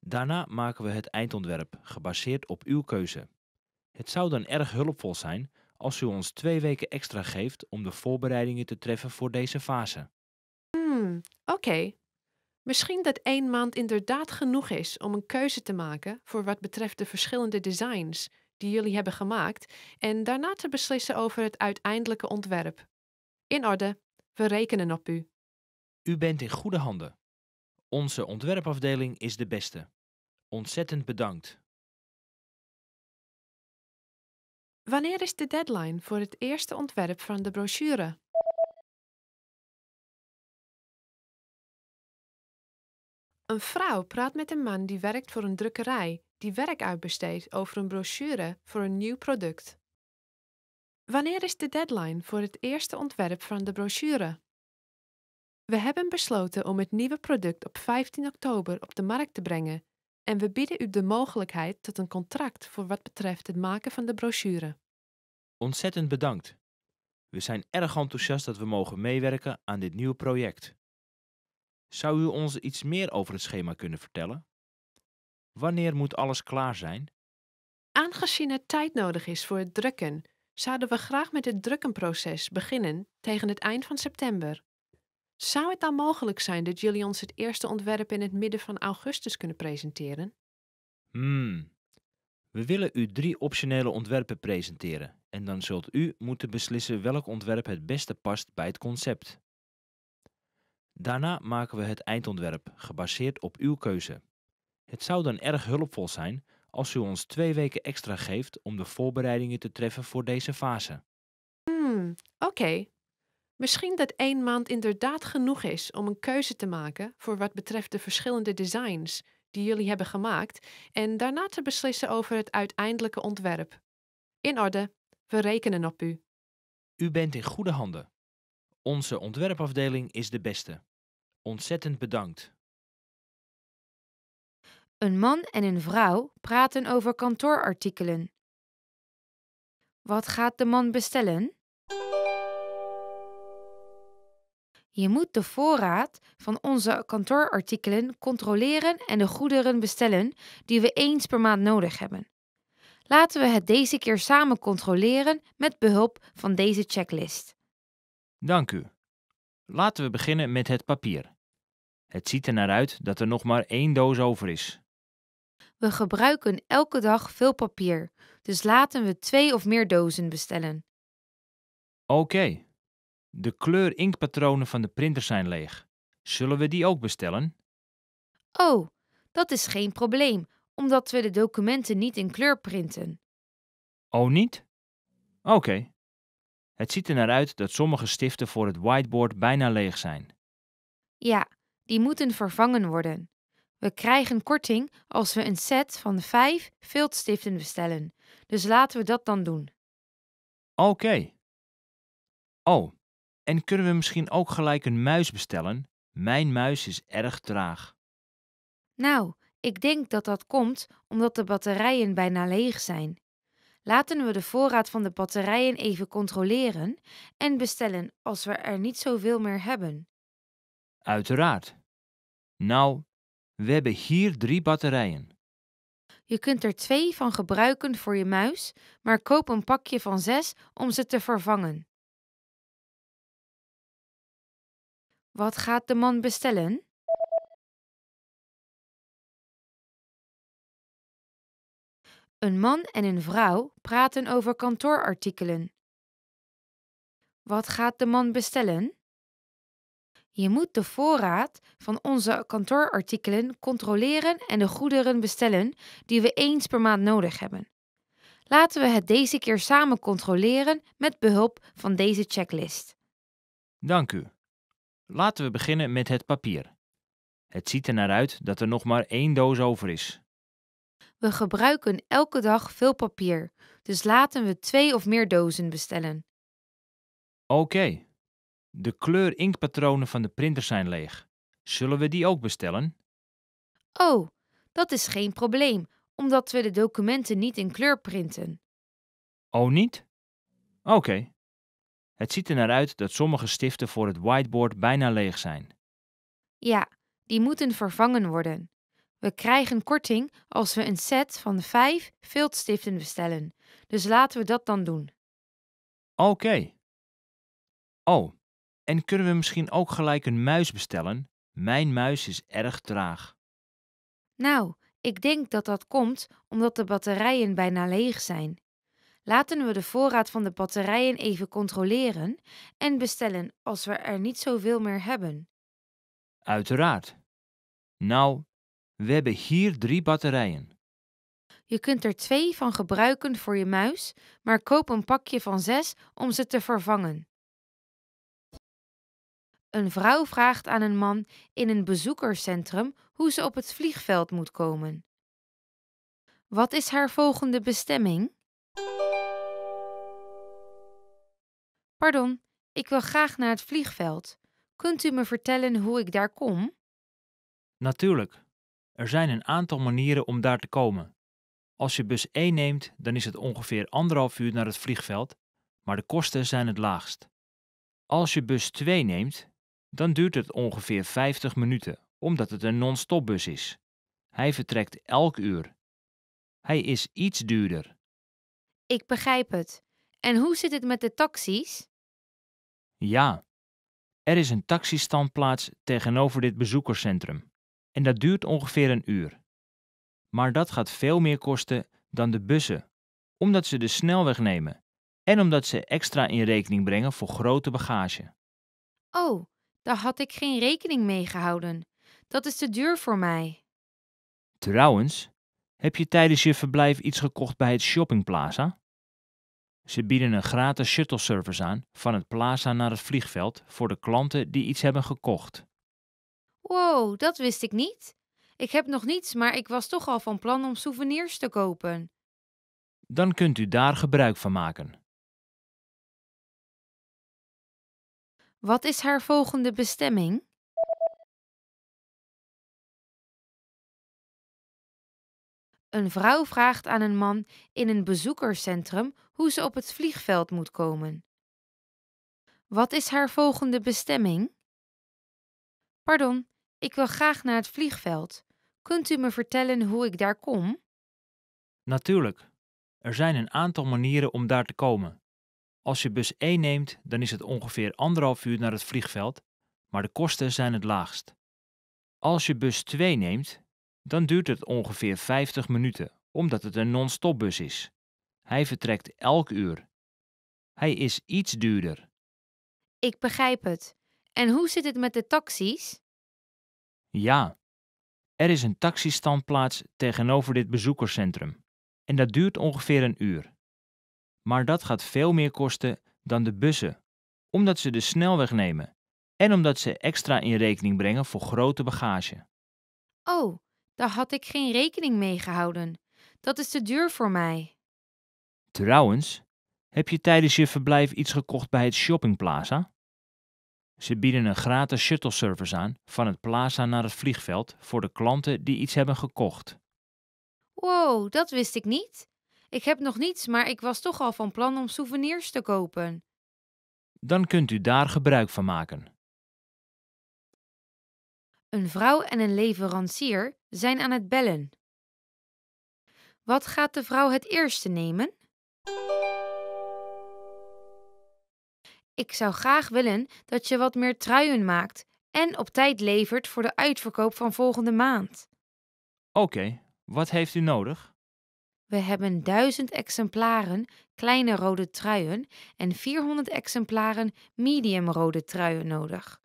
Speaker 11: Daarna maken we het eindontwerp, gebaseerd op uw keuze. Het zou dan erg hulpvol zijn als u ons twee weken extra geeft om de voorbereidingen te treffen voor deze fase.
Speaker 8: Hmm, oké. Misschien dat één maand inderdaad genoeg is om een keuze te maken voor wat betreft de verschillende designs die jullie hebben gemaakt en daarna te beslissen over het uiteindelijke ontwerp. In orde, we rekenen op u.
Speaker 11: U bent in goede handen. Onze ontwerpafdeling is de beste. Ontzettend bedankt.
Speaker 8: Wanneer is de deadline voor het eerste ontwerp van de brochure? Een vrouw praat met een man die werkt voor een drukkerij die werk uitbesteedt over een brochure voor een nieuw product. Wanneer is de deadline voor het eerste ontwerp van de brochure? We hebben besloten om het nieuwe product op 15 oktober op de markt te brengen en we bieden u de mogelijkheid tot een contract voor wat betreft het maken van de brochure.
Speaker 11: Ontzettend bedankt. We zijn erg enthousiast dat we mogen meewerken aan dit nieuwe project. Zou u ons iets meer over het schema kunnen vertellen? Wanneer moet alles klaar zijn?
Speaker 8: Aangezien het tijd nodig is voor het drukken, zouden we graag met het drukkenproces beginnen tegen het eind van september. Zou het dan mogelijk zijn dat jullie ons het eerste ontwerp in het midden van augustus kunnen presenteren?
Speaker 11: Hmm. We willen u drie optionele ontwerpen presenteren en dan zult u moeten beslissen welk ontwerp het beste past bij het concept. Daarna maken we het eindontwerp, gebaseerd op uw keuze. Het zou dan erg hulpvol zijn als u ons twee weken extra geeft om de voorbereidingen te treffen voor deze fase.
Speaker 8: Hmm, oké. Misschien dat één maand inderdaad genoeg is om een keuze te maken voor wat betreft de verschillende designs die jullie hebben gemaakt en daarna te beslissen over het uiteindelijke ontwerp. In orde, we rekenen op u.
Speaker 11: U bent in goede handen. Onze ontwerpafdeling is de beste. Ontzettend bedankt.
Speaker 12: Een man en een vrouw praten over kantoorartikelen. Wat gaat de man bestellen? Je moet de voorraad van onze kantoorartikelen controleren en de goederen bestellen die we eens per maand nodig hebben. Laten we het deze keer samen controleren met behulp van deze checklist.
Speaker 11: Dank u. Laten we beginnen met het papier. Het ziet er naar uit dat er nog maar één doos over is.
Speaker 12: We gebruiken elke dag veel papier, dus laten we twee of meer dozen bestellen.
Speaker 11: Oké. De kleur inktpatronen van de printer zijn leeg. Zullen we die ook bestellen?
Speaker 12: Oh, dat is geen probleem, omdat we de documenten niet in kleur printen.
Speaker 11: Oh, niet? Oké. Het ziet er naar uit dat sommige stiften voor het whiteboard bijna leeg zijn.
Speaker 12: Ja, die moeten vervangen worden. We krijgen korting als we een set van vijf viltstiften bestellen, dus laten we dat dan doen.
Speaker 11: Oké. Oh, en kunnen we misschien ook gelijk een muis bestellen? Mijn muis is erg traag.
Speaker 12: Nou, ik denk dat dat komt omdat de batterijen bijna leeg zijn. Laten we de voorraad van de batterijen even controleren en bestellen als we er niet zoveel meer hebben.
Speaker 11: Uiteraard. Nou, we hebben hier drie batterijen.
Speaker 12: Je kunt er twee van gebruiken voor je muis, maar koop een pakje van zes om ze te vervangen. Wat gaat de man bestellen? Een man en een vrouw praten over kantoorartikelen. Wat gaat de man bestellen? Je moet de voorraad van onze kantoorartikelen controleren en de goederen bestellen die we eens per maand nodig hebben. Laten we het deze keer samen controleren met behulp van deze checklist.
Speaker 11: Dank u. Laten we beginnen met het papier. Het ziet er naar uit dat er nog maar één doos over is.
Speaker 12: We gebruiken elke dag veel papier, dus laten we twee of meer dozen bestellen.
Speaker 11: Oké. De kleur inktpatronen van de printer zijn leeg. Zullen we die ook bestellen?
Speaker 12: Oh, dat is geen probleem, omdat we de documenten niet in kleur printen.
Speaker 11: Oh, niet? Oké. Het ziet er naar uit dat sommige stiften voor het whiteboard bijna leeg zijn.
Speaker 12: Ja, die moeten vervangen worden. We krijgen korting als we een set van vijf viltstiften bestellen, dus laten we dat dan doen.
Speaker 11: Oké. Oh, en kunnen we misschien ook gelijk een muis bestellen? Mijn muis is erg traag.
Speaker 12: Nou, ik denk dat dat komt omdat de batterijen bijna leeg zijn. Laten we de voorraad van de batterijen even controleren en bestellen als we er niet zoveel meer hebben.
Speaker 11: Uiteraard. Nou, we hebben hier drie batterijen.
Speaker 12: Je kunt er twee van gebruiken voor je muis, maar koop een pakje van zes om ze te vervangen. Een vrouw vraagt aan een man in een bezoekerscentrum hoe ze op het vliegveld moet komen. Wat is haar volgende bestemming? Pardon, ik wil graag naar het vliegveld. Kunt u me vertellen hoe ik daar kom?
Speaker 11: Natuurlijk. Er zijn een aantal manieren om daar te komen. Als je bus 1 neemt, dan is het ongeveer anderhalf uur naar het vliegveld, maar de kosten zijn het laagst. Als je bus 2 neemt, dan duurt het ongeveer 50 minuten, omdat het een non-stopbus is. Hij vertrekt elk uur. Hij is iets duurder.
Speaker 12: Ik begrijp het. En hoe zit het met de taxis?
Speaker 11: Ja, er is een taxistandplaats tegenover dit bezoekerscentrum. En dat duurt ongeveer een uur. Maar dat gaat veel meer kosten dan de bussen, omdat ze de snelweg nemen en omdat ze extra in rekening brengen voor grote bagage.
Speaker 12: Oh, daar had ik geen rekening mee gehouden. Dat is te duur voor mij.
Speaker 11: Trouwens, heb je tijdens je verblijf iets gekocht bij het shoppingplaza? Ze bieden een gratis shuttle service aan van het plaza naar het vliegveld voor de klanten die iets hebben gekocht.
Speaker 12: Wow, dat wist ik niet. Ik heb nog niets, maar ik was toch al van plan om souvenirs te kopen.
Speaker 11: Dan kunt u daar gebruik van maken.
Speaker 12: Wat is haar volgende bestemming? Een vrouw vraagt aan een man in een bezoekerscentrum hoe ze op het vliegveld moet komen. Wat is haar volgende bestemming? Pardon, ik wil graag naar het vliegveld. Kunt u me vertellen hoe ik daar kom?
Speaker 11: Natuurlijk. Er zijn een aantal manieren om daar te komen. Als je bus 1 neemt, dan is het ongeveer anderhalf uur naar het vliegveld, maar de kosten zijn het laagst. Als je bus 2 neemt, dan duurt het ongeveer 50 minuten, omdat het een non-stopbus is. Hij vertrekt elk uur. Hij is iets duurder.
Speaker 12: Ik begrijp het. En hoe zit het met de taxis?
Speaker 11: Ja, er is een taxistandplaats tegenover dit bezoekerscentrum. En dat duurt ongeveer een uur. Maar dat gaat veel meer kosten dan de bussen, omdat ze de snelweg nemen en omdat ze extra in rekening brengen voor grote bagage.
Speaker 12: Oh, daar had ik geen rekening mee gehouden. Dat is te duur voor mij.
Speaker 11: Trouwens, heb je tijdens je verblijf iets gekocht bij het shoppingplaza? Ze bieden een gratis shuttle service aan van het plaza naar het vliegveld voor de klanten die iets hebben gekocht.
Speaker 12: Wow, dat wist ik niet. Ik heb nog niets, maar ik was toch al van plan om souvenirs te kopen.
Speaker 11: Dan kunt u daar gebruik van maken.
Speaker 12: Een vrouw en een leverancier zijn aan het bellen. Wat gaat de vrouw het eerste nemen? Ik zou graag willen dat je wat meer truien maakt en op tijd levert voor de uitverkoop van volgende maand.
Speaker 11: Oké, wat heeft u nodig?
Speaker 12: We hebben 1000 exemplaren kleine rode truien en 400 exemplaren medium rode truien nodig.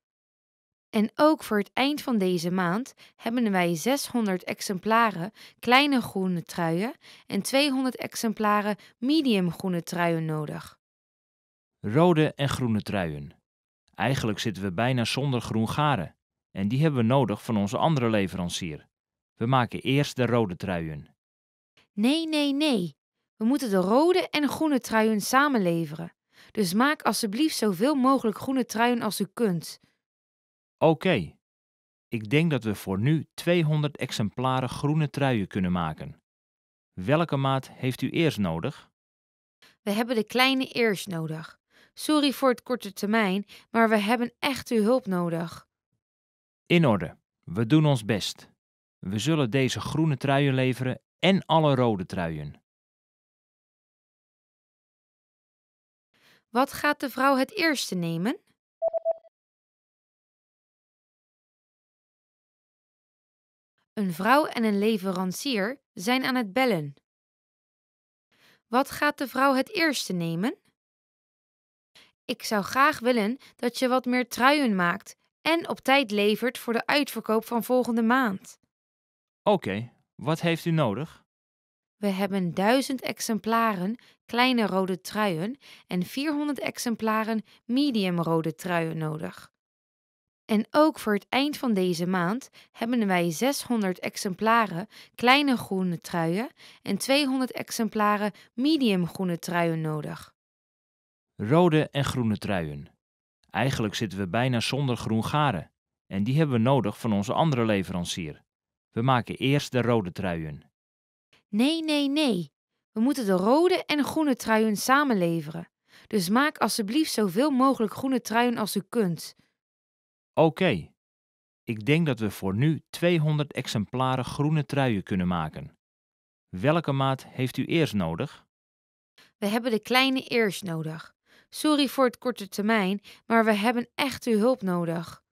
Speaker 12: En ook voor het eind van deze maand hebben wij 600 exemplaren kleine groene truien en 200 exemplaren medium groene truien nodig.
Speaker 11: Rode en groene truien. Eigenlijk zitten we bijna zonder groen garen. En die hebben we nodig van onze andere leverancier. We maken eerst de rode truien.
Speaker 12: Nee, nee, nee. We moeten de rode en groene truien samen leveren. Dus maak alsjeblieft zoveel mogelijk groene truien als u kunt.
Speaker 11: Oké. Ik denk dat we voor nu 200 exemplaren groene truien kunnen maken. Welke maat heeft u eerst nodig?
Speaker 12: We hebben de kleine eerst nodig. Sorry voor het korte termijn, maar we hebben echt uw hulp nodig.
Speaker 11: In orde. We doen ons best. We zullen deze groene truien leveren en alle rode truien.
Speaker 12: Wat gaat de vrouw het eerste nemen? Een vrouw en een leverancier zijn aan het bellen. Wat gaat de vrouw het eerste nemen? Ik zou graag willen dat je wat meer truien maakt en op tijd levert voor de uitverkoop van volgende maand.
Speaker 11: Oké, wat heeft u nodig?
Speaker 12: We hebben 1000 exemplaren kleine rode truien en 400 exemplaren medium rode truien nodig. En ook voor het eind van deze maand hebben wij 600 exemplaren kleine groene truien en 200 exemplaren medium groene truien nodig.
Speaker 11: Rode en groene truien. Eigenlijk zitten we bijna zonder groen garen. En die hebben we nodig van onze andere leverancier. We maken eerst de rode truien.
Speaker 12: Nee, nee, nee. We moeten de rode en groene truien samenleveren. Dus maak alsjeblieft zoveel mogelijk groene truien als u kunt.
Speaker 11: Oké. Ik denk dat we voor nu 200 exemplaren groene truien kunnen maken. Welke maat heeft u eerst nodig?
Speaker 12: We hebben de kleine eerst nodig. Sorry voor het korte termijn, maar we hebben echt uw hulp nodig.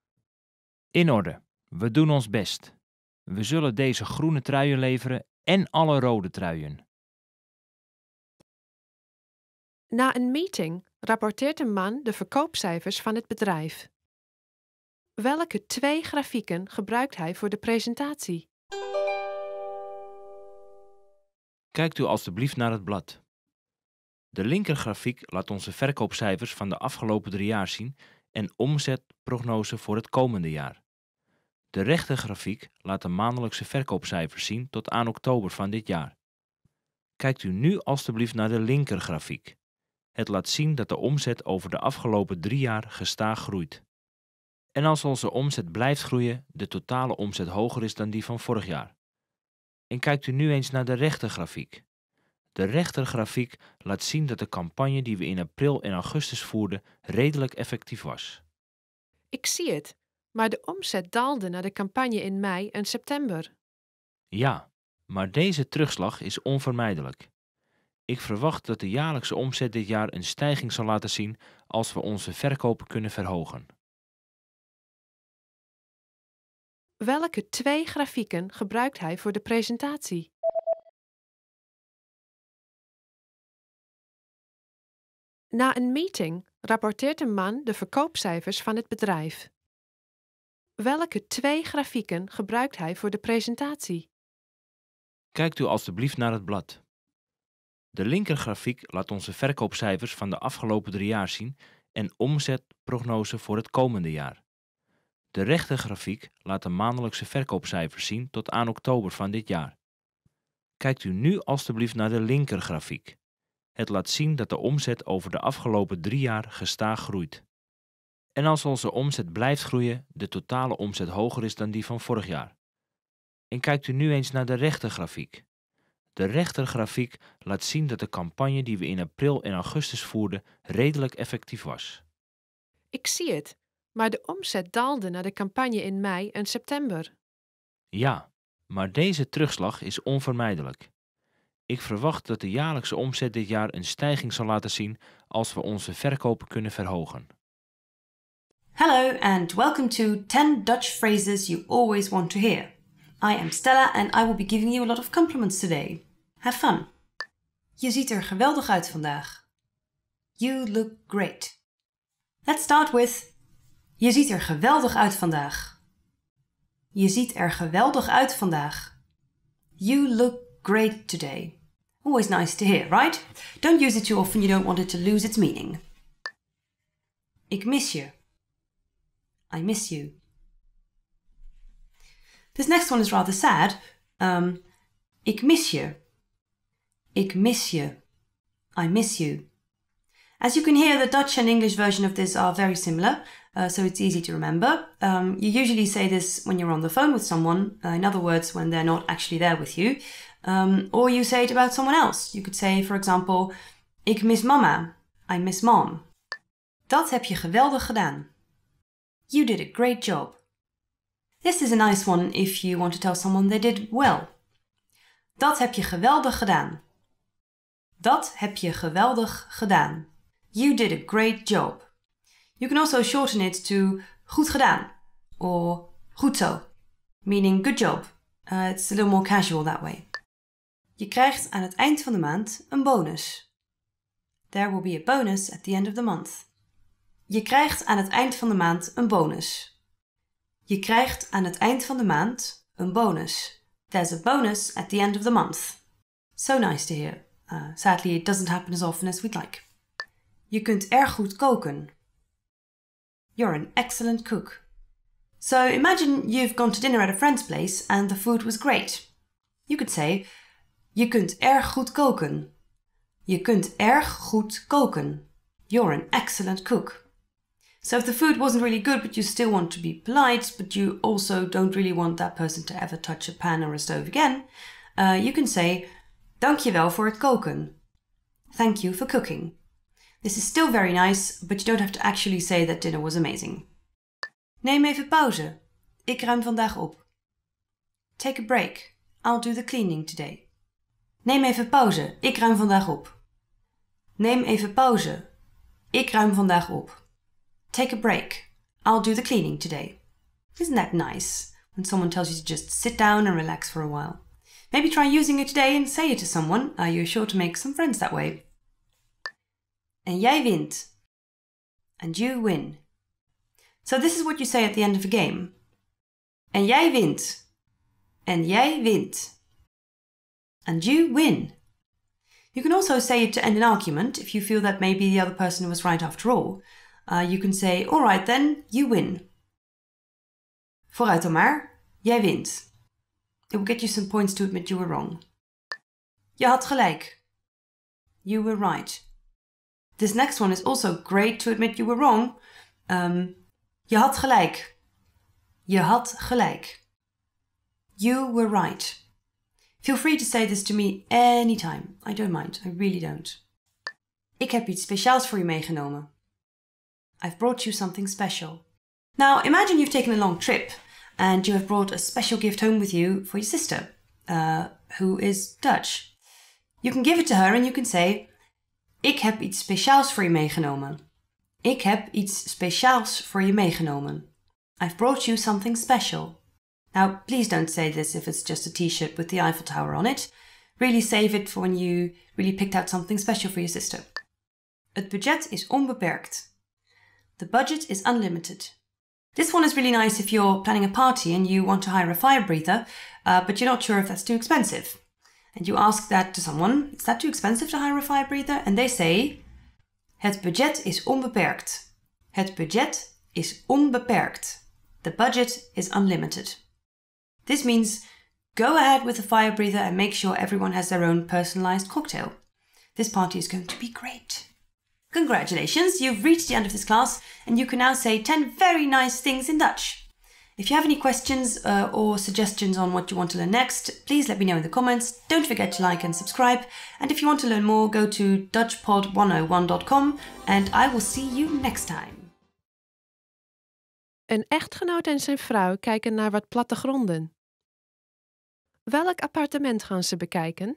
Speaker 11: In orde. We doen ons best. We zullen deze groene truien leveren en alle rode truien.
Speaker 8: Na een meeting rapporteert een man de verkoopcijfers van het bedrijf. Welke twee grafieken gebruikt hij voor de presentatie?
Speaker 11: Kijkt u alstublieft naar het blad. De linkergrafiek laat onze verkoopcijfers van de afgelopen drie jaar zien en omzetprognose voor het komende jaar. De rechtergrafiek laat de maandelijkse verkoopcijfers zien tot aan oktober van dit jaar. Kijkt u nu alstublieft naar de linkergrafiek. Het laat zien dat de omzet over de afgelopen drie jaar gestaag groeit. En als onze omzet blijft groeien, de totale omzet hoger is dan die van vorig jaar. En kijkt u nu eens naar de rechtergrafiek. De rechtergrafiek laat zien dat de campagne die we in april en augustus voerden redelijk effectief was.
Speaker 8: Ik zie het, maar de omzet daalde na de campagne in mei en september.
Speaker 11: Ja, maar deze terugslag is onvermijdelijk. Ik verwacht dat de jaarlijkse omzet dit jaar een stijging zal laten zien als we onze verkopen kunnen verhogen.
Speaker 8: Welke twee grafieken gebruikt hij voor de presentatie? Na een meeting rapporteert een man de verkoopcijfers van het bedrijf. Welke twee grafieken gebruikt hij voor de presentatie?
Speaker 11: Kijkt u alstublieft naar het blad. De linkergrafiek laat onze verkoopcijfers van de afgelopen drie jaar zien en omzetprognose voor het komende jaar. De rechtergrafiek laat de maandelijkse verkoopcijfers zien tot aan oktober van dit jaar. Kijkt u nu alstublieft naar de linkergrafiek. Het laat zien dat de omzet over de afgelopen drie jaar gestaag groeit. En als onze omzet blijft groeien, de totale omzet hoger is dan die van vorig jaar. En kijkt u nu eens naar de rechtergrafiek. De rechtergrafiek laat zien dat de campagne die we in april en augustus voerden redelijk effectief was.
Speaker 8: Ik zie het, maar de omzet daalde na de campagne in mei en september.
Speaker 11: Ja, maar deze terugslag is onvermijdelijk. Ik verwacht dat de jaarlijkse omzet dit jaar een stijging zal laten zien als we onze verkopen kunnen verhogen.
Speaker 3: Hello and welcome to 10 Dutch phrases you always want to hear. I am Stella and I will be giving you a lot of compliments today. Have fun. Je ziet er geweldig uit vandaag. You look great. Let's start with Je ziet er geweldig uit vandaag. Je ziet er geweldig uit vandaag. You look great today. Always nice to hear, right? Don't use it too often, you don't want it to lose its meaning. Ik mis je. I miss you. This next one is rather sad. Um, ik mis je. Ik mis je. I miss you. As you can hear, the Dutch and English version of this are very similar, uh, so it's easy to remember. Um, you usually say this when you're on the phone with someone, uh, in other words, when they're not actually there with you, um, or you say it about someone else. You could say, for example, Ik mis mama. I miss mom. Dat heb je geweldig gedaan. You did a great job. This is a nice one if you want to tell someone they did well. Dat heb je geweldig gedaan. Dat heb je geweldig gedaan. You did a great job. You can also shorten it to goed gedaan or goed zo, meaning good job. Uh, it's a little more casual that way. Je krijgt aan het eind van de maand een bonus. There will be a bonus at the end of the month. Je krijgt aan het eind van de maand een bonus. Je krijgt aan het eind van de maand een bonus. There's a bonus at the end of the month. So nice to hear. Uh, sadly, it doesn't happen as often as we'd like. Je kunt erg goed koken. You're an excellent cook. So imagine you've gone to dinner at a friend's place and the food was great. You could say, Je kunt erg goed koken. Je kunt erg goed koken. You're an excellent cook. So if the food wasn't really good, but you still want to be polite, but you also don't really want that person to ever touch a pan or a stove again, uh, you can say, Dankjewel voor het koken. Thank you for cooking. This is still very nice, but you don't have to actually say that dinner was amazing. Neem even pauze. Ik ruim vandaag op. Take a break. I'll do the cleaning today. Neem even pauze. Ik ruim vandaag op. Neem even pauze. Ik ruim vandaag op. Take a break. I'll do the cleaning today. Isn't that nice when someone tells you to just sit down and relax for a while? Maybe try using it today and say it to someone. Uh, you're sure to make some friends that way. En jij wint. And you win. So this is what you say at the end of a game. En jij wint. En jij wint. And you win. You can also say it to end an argument if you feel that maybe the other person was right after all. Uh, you can say, alright then, you win. Vooruit dan maar, jij wint. It will get you some points to admit you were wrong. Je had gelijk. You were right. This next one is also great to admit you were wrong. Um, je had gelijk. Je had gelijk. You were right. Feel free to say this to me anytime. I don't mind. I really don't. Ik heb iets speciaals voor je meegenomen. I've brought you something special. Now, imagine you've taken a long trip and you have brought a special gift home with you for your sister, uh, who is Dutch. You can give it to her and you can say, Ik heb iets speciaals voor je meegenomen. Ik heb iets speciaals voor je meegenomen. I've brought you something special. Now, please don't say this if it's just a t shirt with the Eiffel Tower on it. Really save it for when you really picked out something special for your sister. Het budget is onbeperkt. The budget is unlimited. This one is really nice if you're planning a party and you want to hire a fire breather, uh, but you're not sure if that's too expensive. And you ask that to someone, is that too expensive to hire a fire breather? And they say, Het budget is onbeperkt. Het budget is onbeperkt. The budget is unlimited. This means go ahead with the fire breather and make sure everyone has their own personalized cocktail. This party is going to be great. Congratulations, you've reached the end of this class and you can now say 10 very nice things in Dutch. If you have any questions uh, or suggestions on what you want to learn next, please let me know in the comments. Don't forget to like and subscribe. And if you want to learn more, go to DutchPod101.com and I will see you next time.
Speaker 8: Een echtgenoot en zijn vrouw kijken naar wat plattegronden. Welk appartement gaan ze bekijken?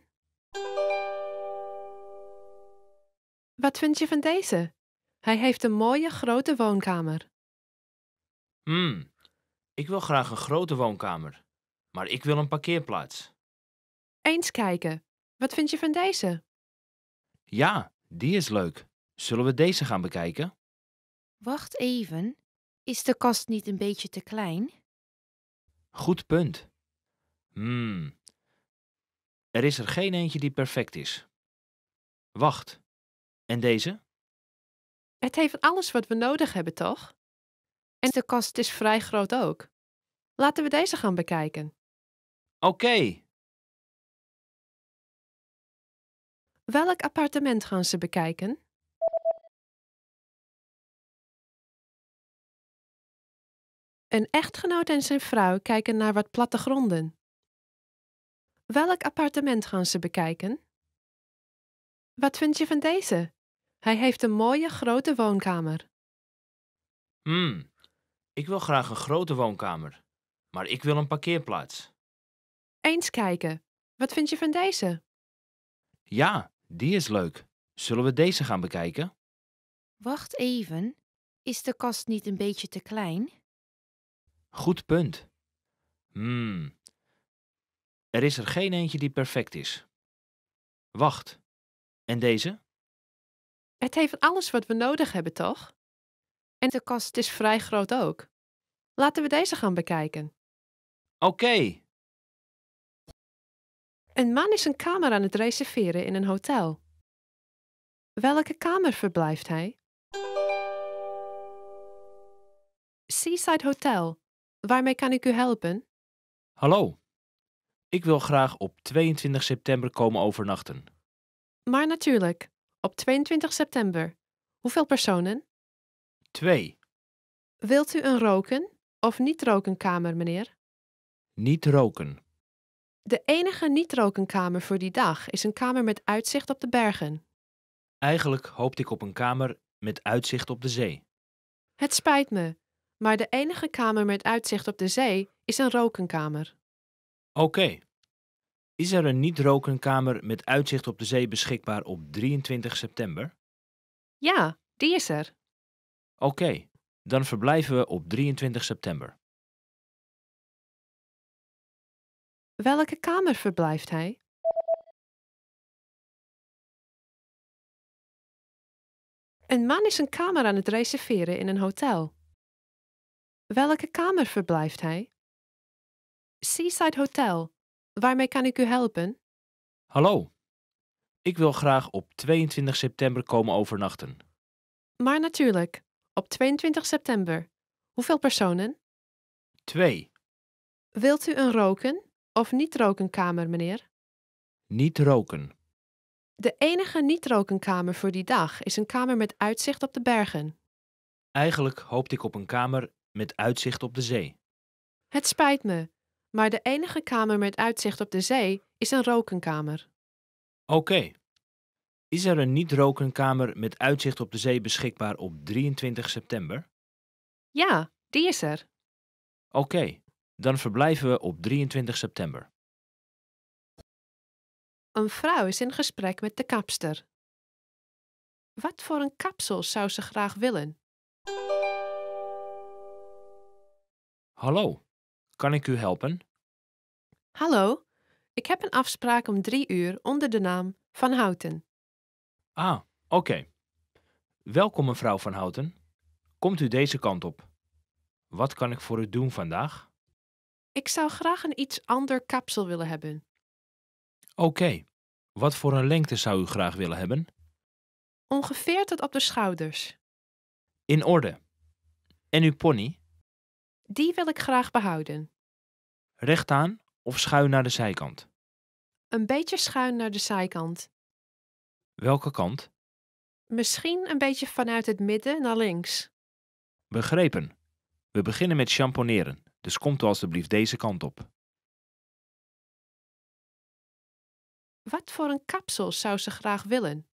Speaker 8: Wat vind je van deze? Hij heeft een mooie grote woonkamer.
Speaker 11: Hmm, ik wil graag een grote woonkamer, maar ik wil een parkeerplaats.
Speaker 8: Eens kijken. Wat vind je van deze?
Speaker 11: Ja, die is leuk. Zullen we deze gaan bekijken?
Speaker 12: Wacht even. Is de kast niet een beetje te klein?
Speaker 11: Goed punt. Hmm. Er is er geen eentje die perfect is. Wacht. En deze?
Speaker 8: Het heeft alles wat we nodig hebben, toch? En de kast is vrij groot ook. Laten we deze gaan bekijken.
Speaker 11: Oké.
Speaker 8: Welk appartement gaan ze bekijken? Een echtgenoot en zijn vrouw kijken naar wat plattegronden. Welk appartement gaan ze bekijken? Wat vind je van deze? Hij heeft een mooie grote woonkamer.
Speaker 11: Hmm, ik wil graag een grote woonkamer, maar ik wil een parkeerplaats.
Speaker 8: Eens kijken. Wat vind je van deze?
Speaker 11: Ja, die is leuk. Zullen we deze gaan bekijken?
Speaker 12: Wacht even. Is de kast niet een beetje te klein?
Speaker 11: Goed punt. Hmm. Er is er geen eentje die perfect is. Wacht. En deze?
Speaker 8: Het heeft alles wat we nodig hebben, toch? En de kast is vrij groot ook. Laten we deze gaan bekijken.
Speaker 11: Oké.
Speaker 8: Een man is een kamer aan het reserveren in een hotel. Welke kamer verblijft hij? Seaside Hotel. Waarmee kan ik u helpen?
Speaker 11: Hallo. Ik wil graag op 22 september komen overnachten.
Speaker 8: Maar natuurlijk, op 22 september. Hoeveel personen?
Speaker 11: Twee.
Speaker 8: Wilt u een roken of niet-rokenkamer, meneer?
Speaker 11: Niet roken.
Speaker 8: De enige niet-rokenkamer voor die dag is een kamer met uitzicht op de bergen.
Speaker 11: Eigenlijk hoopte ik op een kamer met uitzicht op de zee.
Speaker 8: Het spijt me, maar de enige kamer met uitzicht op de zee is een rokenkamer.
Speaker 11: Oké. Is er een niet-rokenkamer met uitzicht op de zee beschikbaar op 23 september?
Speaker 8: Ja, die is er.
Speaker 11: Oké, dan verblijven we op 23 september.
Speaker 8: Welke kamer verblijft hij? Een man is een kamer aan het reserveren in een hotel. Welke kamer verblijft hij? Seaside Hotel. Waarmee kan ik u helpen?
Speaker 11: Hallo. Ik wil graag op 22 september komen overnachten.
Speaker 8: Maar natuurlijk, op 22 september. Hoeveel personen?
Speaker 11: Twee.
Speaker 8: Wilt u een roken of niet-rokenkamer, meneer?
Speaker 11: Niet roken.
Speaker 8: De enige niet-rokenkamer voor die dag is een kamer met uitzicht op de bergen.
Speaker 11: Eigenlijk hoopte ik op een kamer met uitzicht op de zee.
Speaker 8: Het spijt me, maar de enige kamer met uitzicht op de zee is een rokenkamer.
Speaker 11: Oké. Is er een niet-rokenkamer met uitzicht op de zee beschikbaar op 23 september?
Speaker 8: Ja, die is er.
Speaker 11: Oké, dan verblijven we op 23 september.
Speaker 8: Een vrouw is in gesprek met de kapster. Wat voor een kapsel zou ze graag willen?
Speaker 11: Hallo, kan ik u helpen?
Speaker 8: Hallo, ik heb een afspraak om drie uur onder de naam Van Houten.
Speaker 11: Ah, oké. Welkom mevrouw Van Houten. Komt u deze kant op. Wat kan ik voor u doen vandaag?
Speaker 8: Ik zou graag een iets ander kapsel willen hebben.
Speaker 11: Oké. Wat voor een lengte zou u graag willen hebben?
Speaker 8: Ongeveer tot op de schouders.
Speaker 11: In orde. En uw pony?
Speaker 8: Die wil ik graag behouden.
Speaker 11: Recht aan of schuin naar de zijkant?
Speaker 8: Een beetje schuin naar de zijkant.
Speaker 11: Welke kant?
Speaker 8: Misschien een beetje vanuit het midden naar links.
Speaker 11: Begrepen. We beginnen met champoneren, dus komt u alstublieft deze kant op.
Speaker 8: Wat voor een kapsel zou ze graag willen?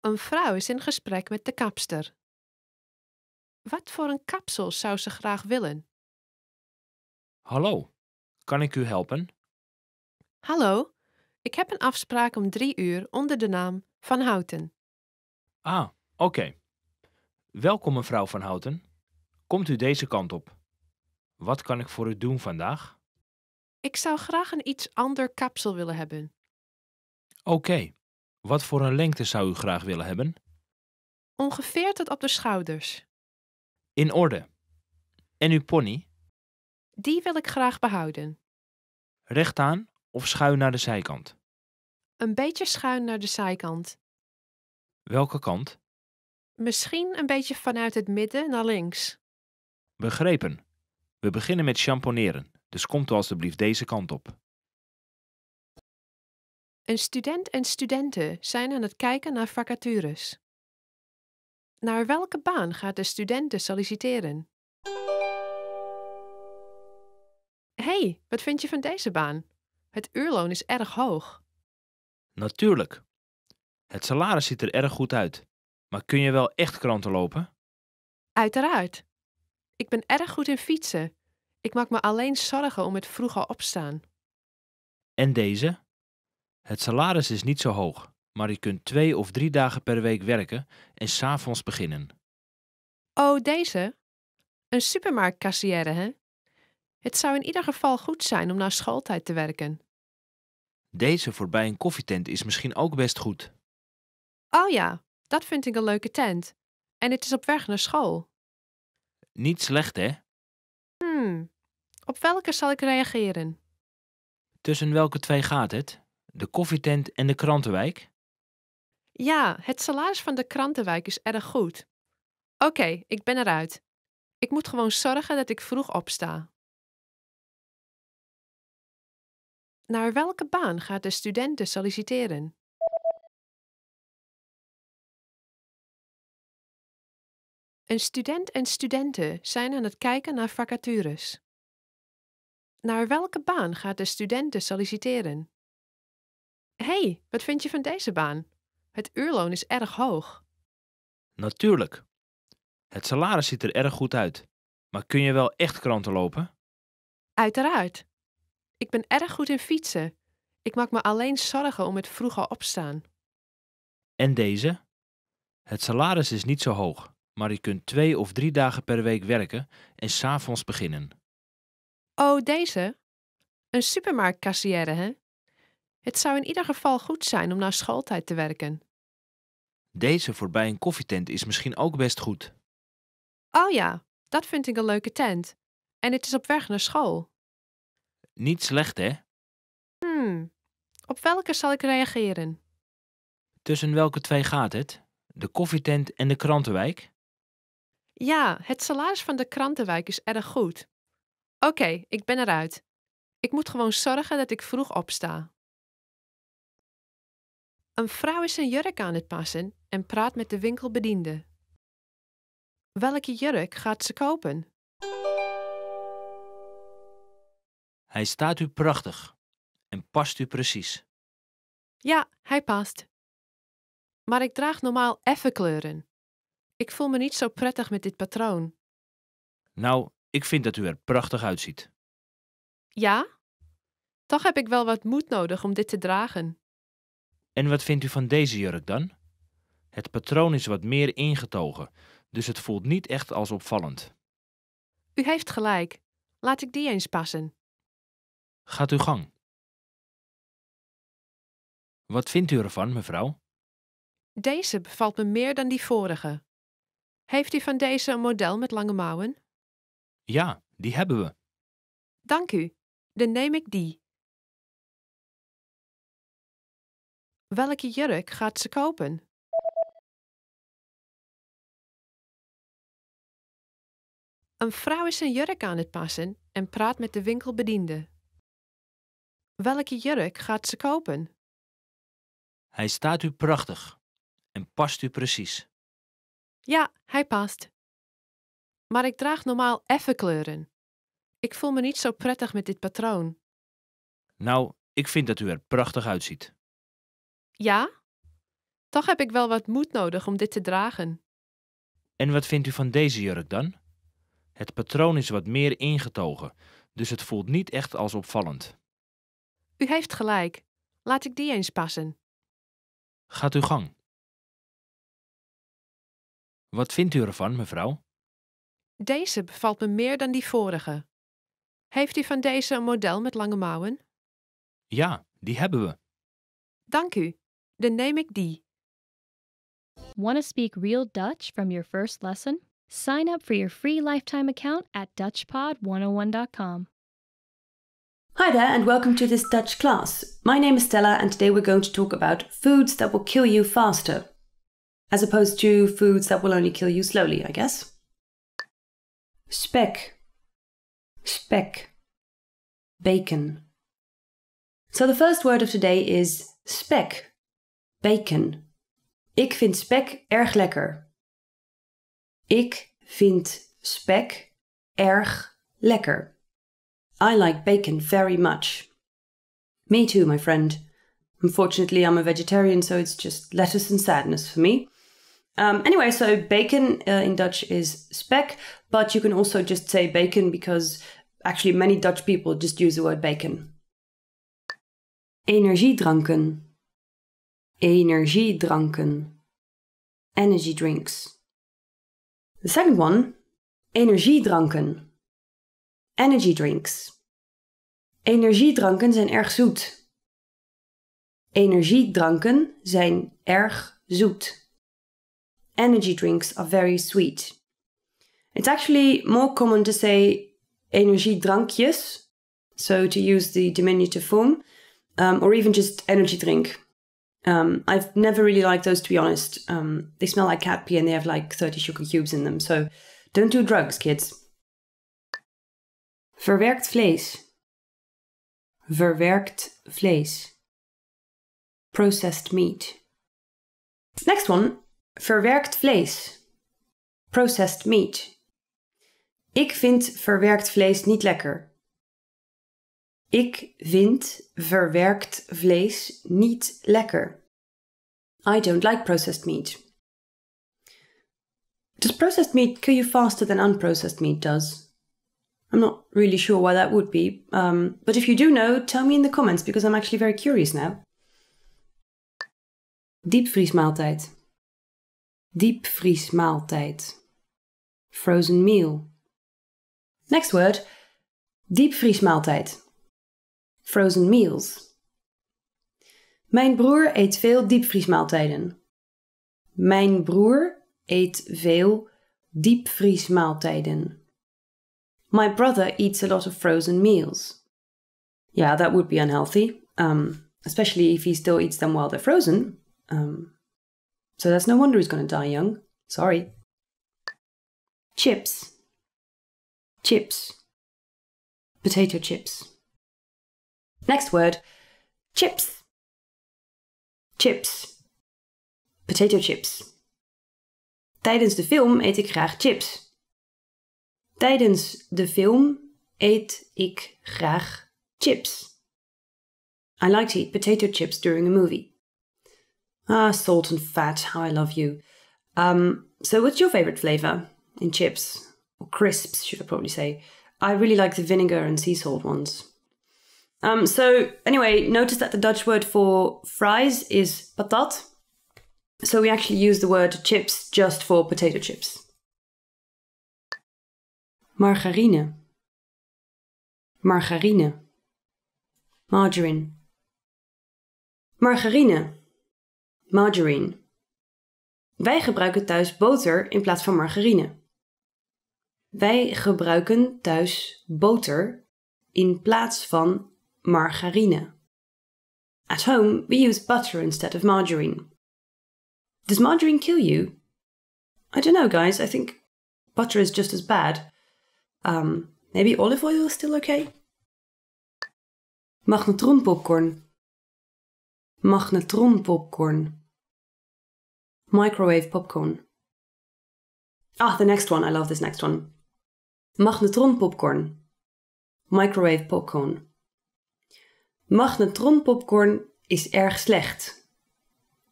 Speaker 8: Een vrouw is in gesprek met de kapster. Wat voor een kapsel zou ze graag willen?
Speaker 11: Hallo, kan ik u helpen?
Speaker 8: Hallo, ik heb een afspraak om drie uur onder de naam Van Houten.
Speaker 11: Ah, oké. Welkom mevrouw Van Houten. Komt u deze kant op. Wat kan ik voor u doen vandaag?
Speaker 8: Ik zou graag een iets ander kapsel willen hebben.
Speaker 11: Oké. Wat voor een lengte zou u graag willen hebben?
Speaker 8: Ongeveer tot op de schouders.
Speaker 11: In orde. En uw pony?
Speaker 8: Die wil ik graag behouden.
Speaker 11: Recht aan of schuin naar de zijkant?
Speaker 8: Een beetje schuin naar de zijkant.
Speaker 11: Welke kant?
Speaker 8: Misschien een beetje vanuit het midden naar links.
Speaker 11: Begrepen. We beginnen met champoneren, dus komt u alstublieft deze kant op.
Speaker 8: Een student en studenten zijn aan het kijken naar vacatures. Naar welke baan gaat de studenten solliciteren? hey, wat vind je van deze baan? Het uurloon is erg hoog.
Speaker 11: Natuurlijk. Het salaris ziet er erg goed uit. Maar kun je wel echt kranten lopen?
Speaker 8: Uiteraard. Ik ben erg goed in fietsen. Ik maak me alleen zorgen om het vroege opstaan.
Speaker 11: En deze? Het salaris is niet zo hoog, maar je kunt twee of drie dagen per week werken en s'avonds beginnen.
Speaker 8: Oh, deze? Een supermarktkassière, hè? Het zou in ieder geval goed zijn om na schooltijd te werken.
Speaker 11: Deze voorbij een koffietent is misschien ook best goed.
Speaker 8: Oh ja, dat vind ik een leuke tent. En het is op weg naar school.
Speaker 11: Niet slecht, hè?
Speaker 8: Hmm, op welke zal ik reageren?
Speaker 11: Tussen welke twee gaat het? De koffietent en de krantenwijk?
Speaker 8: Ja, het salaris van de krantenwijk is erg goed. Oké, ik ben eruit. Ik moet gewoon zorgen dat ik vroeg opsta. Naar welke baan gaat de studenten solliciteren? Een student en studenten zijn aan het kijken naar vacatures. Naar welke baan gaat de studenten solliciteren? Hé, hey, wat vind je van deze baan? Het uurloon is erg hoog.
Speaker 11: Natuurlijk. Het salaris ziet er erg goed uit. Maar kun je wel echt kranten lopen?
Speaker 8: Uiteraard. Ik ben erg goed in fietsen. Ik maak me alleen zorgen om het vroege opstaan.
Speaker 11: En deze? Het salaris is niet zo hoog, maar je kunt twee of drie dagen per week werken en s'avonds beginnen.
Speaker 8: Oh, deze? Een supermarktkassière, hè? Het zou in ieder geval goed zijn om na schooltijd te werken.
Speaker 11: Deze voorbij een koffietent is misschien ook best goed.
Speaker 8: Oh ja, dat vind ik een leuke tent. En het is op weg naar school.
Speaker 11: Niet slecht, hè?
Speaker 8: Hmm, op welke zal ik reageren?
Speaker 11: Tussen welke twee gaat het? De koffietent en de krantenwijk?
Speaker 8: Ja, het salaris van de krantenwijk is erg goed. Oké, ik ben eruit. Ik moet gewoon zorgen dat ik vroeg opsta. Een vrouw is een jurk aan het passen en praat met de winkelbediende. Welke jurk gaat ze kopen?
Speaker 11: Hij staat u prachtig en past u precies.
Speaker 8: Ja, hij past. Maar ik draag normaal effe kleuren. Ik voel me niet zo prettig met dit patroon.
Speaker 11: Nou, ik vind dat u er prachtig uitziet.
Speaker 8: Ja? Toch heb ik wel wat moed nodig om dit te dragen.
Speaker 11: En wat vindt u van deze jurk dan? Het patroon is wat meer ingetogen, dus het voelt niet echt als opvallend.
Speaker 8: U heeft gelijk. Laat ik die eens passen.
Speaker 11: Gaat uw gang. Wat vindt u ervan, mevrouw?
Speaker 8: Deze bevalt me meer dan die vorige. Heeft u van deze een model met lange mouwen?
Speaker 11: Ja, die hebben we.
Speaker 8: Dank u. Dan neem ik die. Welke jurk gaat ze kopen? Een vrouw is een jurk aan het passen en praat met de winkelbediende. Welke jurk gaat ze kopen?
Speaker 11: Hij staat u prachtig en past u precies.
Speaker 8: Ja, hij past. Maar ik draag normaal effe kleuren. Ik voel me niet zo prettig met dit patroon.
Speaker 11: Nou, ik vind dat u er prachtig uitziet.
Speaker 8: Ja? Toch heb ik wel wat moed nodig om dit te dragen.
Speaker 11: En wat vindt u van deze jurk dan? Het patroon is wat meer ingetogen, dus het voelt niet echt als opvallend.
Speaker 8: U heeft gelijk. Laat ik die eens passen.
Speaker 11: Gaat uw gang. Wat vindt u ervan, mevrouw?
Speaker 8: Deze bevalt me meer dan die vorige. Heeft u van deze een model met lange mouwen?
Speaker 11: Ja, die hebben we.
Speaker 8: Dank u. Dan neem ik die.
Speaker 1: Want to speak real Dutch from your first lesson? Sign up for your free lifetime account at DutchPod101.com.
Speaker 3: Hi there, and welcome to this Dutch class. My name is Stella, and today we're going to talk about foods that will kill you faster, as opposed to foods that will only kill you slowly, I guess. Spek, spek, bacon. So the first word of today is spek, bacon. Ik vind spek erg lekker. Ik vind spek erg lekker. I like bacon very much. Me too, my friend. Unfortunately, I'm a vegetarian, so it's just lettuce and sadness for me. Um, anyway, so bacon uh, in Dutch is spek, but you can also just say bacon because actually many Dutch people just use the word bacon. Energiedranken. Energiedranken. Energy drinks. The second one, energiedranken. Energy drinks. Energiedranken zijn erg zoet. Energiedranken zijn erg zoet. Energy drinks are very sweet. It's actually more common to say energiedrankjes, so to use the diminutive form, um, or even just energy drink. Um, I've never really liked those to be honest. Um, they smell like cat pee and they have like 30 sugar cubes in them, so don't do drugs, kids. Verwerkt vlees. Verwerkt vlees. Processed meat. Next one. Verwerkt vlees. processed meat. Ik vind verwerkt vlees niet lekker. Ik vind verwerkt vlees niet lekker. I don't like processed meat. Does processed meat kill you faster than unprocessed meat does? I'm not really sure why that would be, um, but if you do know, tell me in the comments because I'm actually very curious now. Diepvriesmaaltijd. Diepvriesmaaltijd. Frozen meal. Next word. Diepvriesmaaltijd. Frozen meals. Mijn broer eet veel diepvriesmaaltijden. Mijn broer eet veel diepvriesmaaltijden. My brother eats a lot of frozen meals. Yeah, that would be unhealthy, um, especially if he still eats them while they're frozen. Um, so that's no wonder he's going to die young. Sorry. Chips. Chips. Potato chips. Next word chips. Chips. Potato chips. Tijdens de film eet ik graag chips. Tijdens de film eet ik graag chips. I like to eat potato chips during a movie. Ah, salt and fat, how I love you. Um, so what's your favorite flavor in chips? Or crisps, should I probably say. I really like the vinegar and sea salt ones. Um, so anyway, notice that the Dutch word for fries is patat. So we actually use the word chips just for potato chips. Margarine. Margarine. Margarine. Margarine. Margarine. Wij gebruiken thuis boter in plaats van margarine. Wij gebruiken thuis boter in plaats van margarine. At home, we use butter instead of margarine. Does margarine kill you? I don't know, guys. I think butter is just as bad. Um, maybe olive oil is still okay? Magnetron popcorn. Magnetron popcorn. Microwave popcorn. Ah, the next one. I love this next one. Magnetron popcorn. Microwave popcorn. Magnetron popcorn is erg slecht.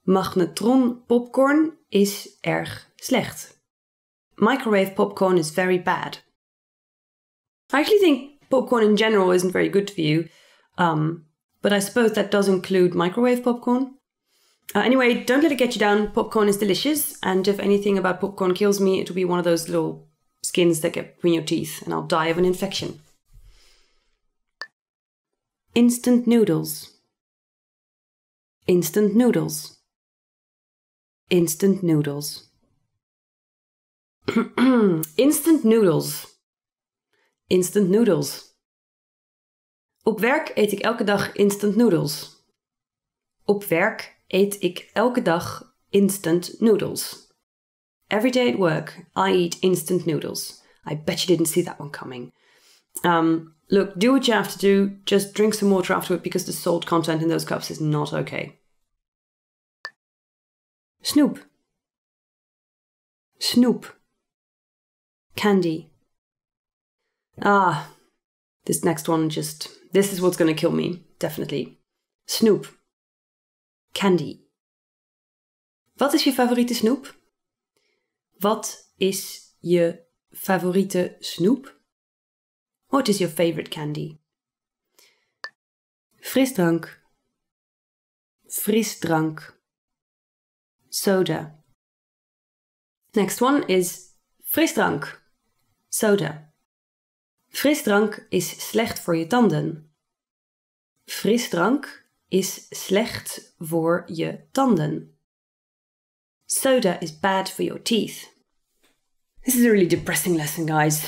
Speaker 3: Magnetron popcorn is erg slecht. Microwave popcorn is very bad. I actually think popcorn in general isn't very good for you, um, but I suppose that does include microwave popcorn. Uh, anyway, don't let it get you down. Popcorn is delicious, and if anything about popcorn kills me, it will be one of those little skins that get between your teeth, and I'll die of an infection. Instant noodles. Instant noodles. Instant noodles. Instant noodles. Instant noodles. Op werk eet ik elke dag instant noodles. Op werk eet ik elke dag instant noodles. Every day at work, I eat instant noodles. I bet you didn't see that one coming. Um, look, do what you have to do. Just drink some water afterward because the salt content in those cups is not okay. Snoop. Snoop. Candy. Ah, this next one just. This is what's gonna kill me, definitely. Snoop. Candy. Wat is je favoriete snoep? Wat is je favoriete snoep? What is your favorite candy? Frisdrank. Frisdrank. Soda. Next one is frisdrank. Soda. Frisdrank is slecht voor je tanden. Frisdrank is slecht voor je tanden. Soda is bad for your teeth. This is a really depressing lesson, guys.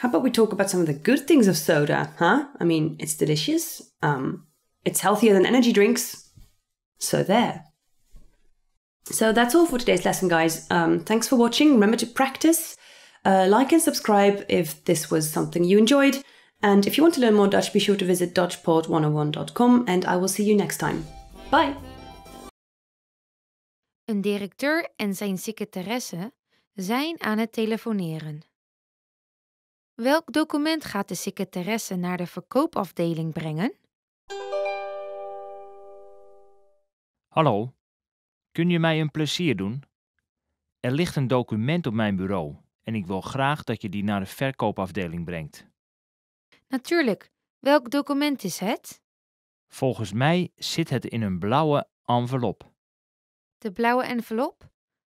Speaker 3: How about we talk about some of the good things of soda, huh? I mean, it's delicious. Um, it's healthier than energy drinks. So there. So that's all for today's lesson, guys. Um, thanks for watching. Remember to practice. Uh, like and subscribe if this was something you enjoyed. And if you want to learn more Dutch, be sure to visit DutchPod101.com and I will see you next time. Bye!
Speaker 12: Een directeur en zijn secretaresse zijn aan het telefoneren. Welk document gaat de secretaresse naar de verkoopafdeling brengen?
Speaker 11: Hallo, kun je mij een plezier doen? Er ligt een document op mijn bureau en ik wil graag dat je die naar de verkoopafdeling brengt.
Speaker 12: Natuurlijk. Welk document is het?
Speaker 11: Volgens mij zit het in een blauwe envelop.
Speaker 12: De blauwe envelop?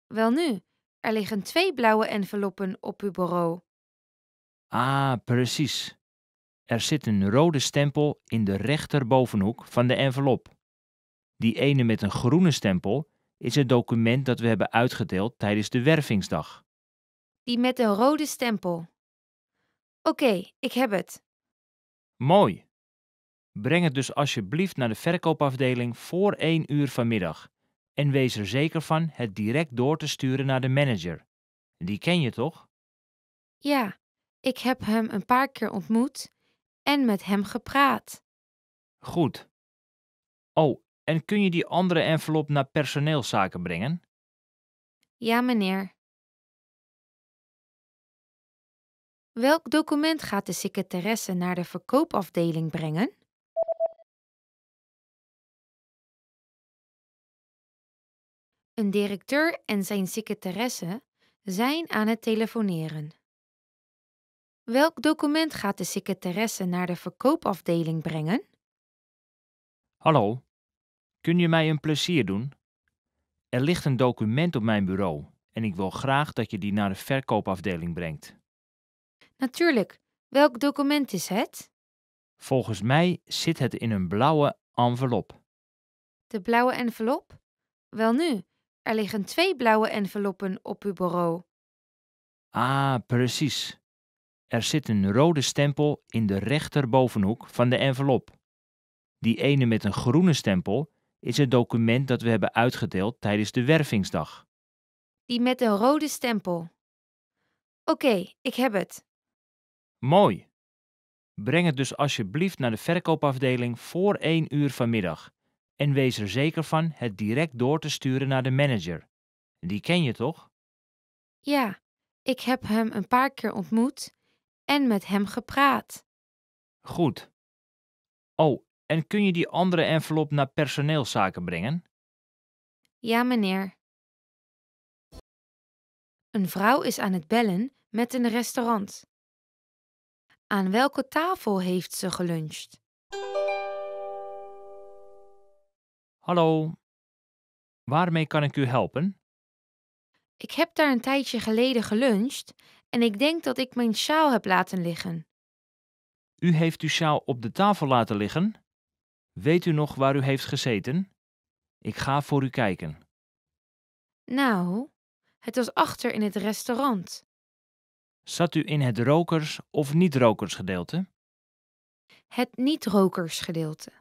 Speaker 12: Welnu, er liggen twee blauwe enveloppen op uw bureau.
Speaker 11: Ah, precies. Er zit een rode stempel in de rechterbovenhoek van de envelop. Die ene met een groene stempel is het document dat we hebben uitgedeeld tijdens de wervingsdag.
Speaker 12: Die met een rode stempel. Oké, ik heb het.
Speaker 11: Mooi. Breng het dus alsjeblieft naar de verkoopafdeling voor 1 uur vanmiddag. En wees er zeker van het direct door te sturen naar de manager. Die ken je toch?
Speaker 12: Ja, ik heb hem een paar keer ontmoet en met hem gepraat.
Speaker 11: Goed. Oh, en kun je die andere envelop naar personeelszaken brengen?
Speaker 12: Ja, meneer. Welk document gaat de secretaresse naar de verkoopafdeling brengen? Een directeur en zijn secretaresse zijn aan het telefoneren. Welk document gaat de secretaresse naar de verkoopafdeling brengen?
Speaker 11: Hallo, kun je mij een plezier doen? Er ligt een document op mijn bureau en ik wil graag dat je die naar de verkoopafdeling brengt.
Speaker 12: Natuurlijk. Welk document is het?
Speaker 11: Volgens mij zit het in een blauwe envelop.
Speaker 12: De blauwe envelop? Welnu, er liggen twee blauwe enveloppen op uw bureau.
Speaker 11: Ah, precies. Er zit een rode stempel in de rechterbovenhoek van de envelop. Die ene met een groene stempel is het document dat we hebben uitgedeeld tijdens de wervingsdag.
Speaker 12: Die met een rode stempel. Oké, ik heb het.
Speaker 11: Mooi. Breng het dus alsjeblieft naar de verkoopafdeling voor 1 uur vanmiddag. En wees er zeker van het direct door te sturen naar de manager. Die ken je toch?
Speaker 12: Ja, ik heb hem een paar keer ontmoet en met hem gepraat.
Speaker 11: Goed. Oh, en kun je die andere envelop naar personeelszaken brengen?
Speaker 12: Ja, meneer. Een vrouw is aan het bellen met een restaurant. Aan welke tafel heeft ze geluncht?
Speaker 11: Hallo, waarmee kan ik u helpen?
Speaker 12: Ik heb daar een tijdje geleden geluncht en ik denk dat ik mijn sjaal heb laten liggen.
Speaker 11: U heeft uw sjaal op de tafel laten liggen? Weet u nog waar u heeft gezeten? Ik ga voor u kijken.
Speaker 12: Nou, het was achter in het restaurant.
Speaker 11: Zat u in het rokers- of niet-rokersgedeelte?
Speaker 12: Het niet-rokersgedeelte.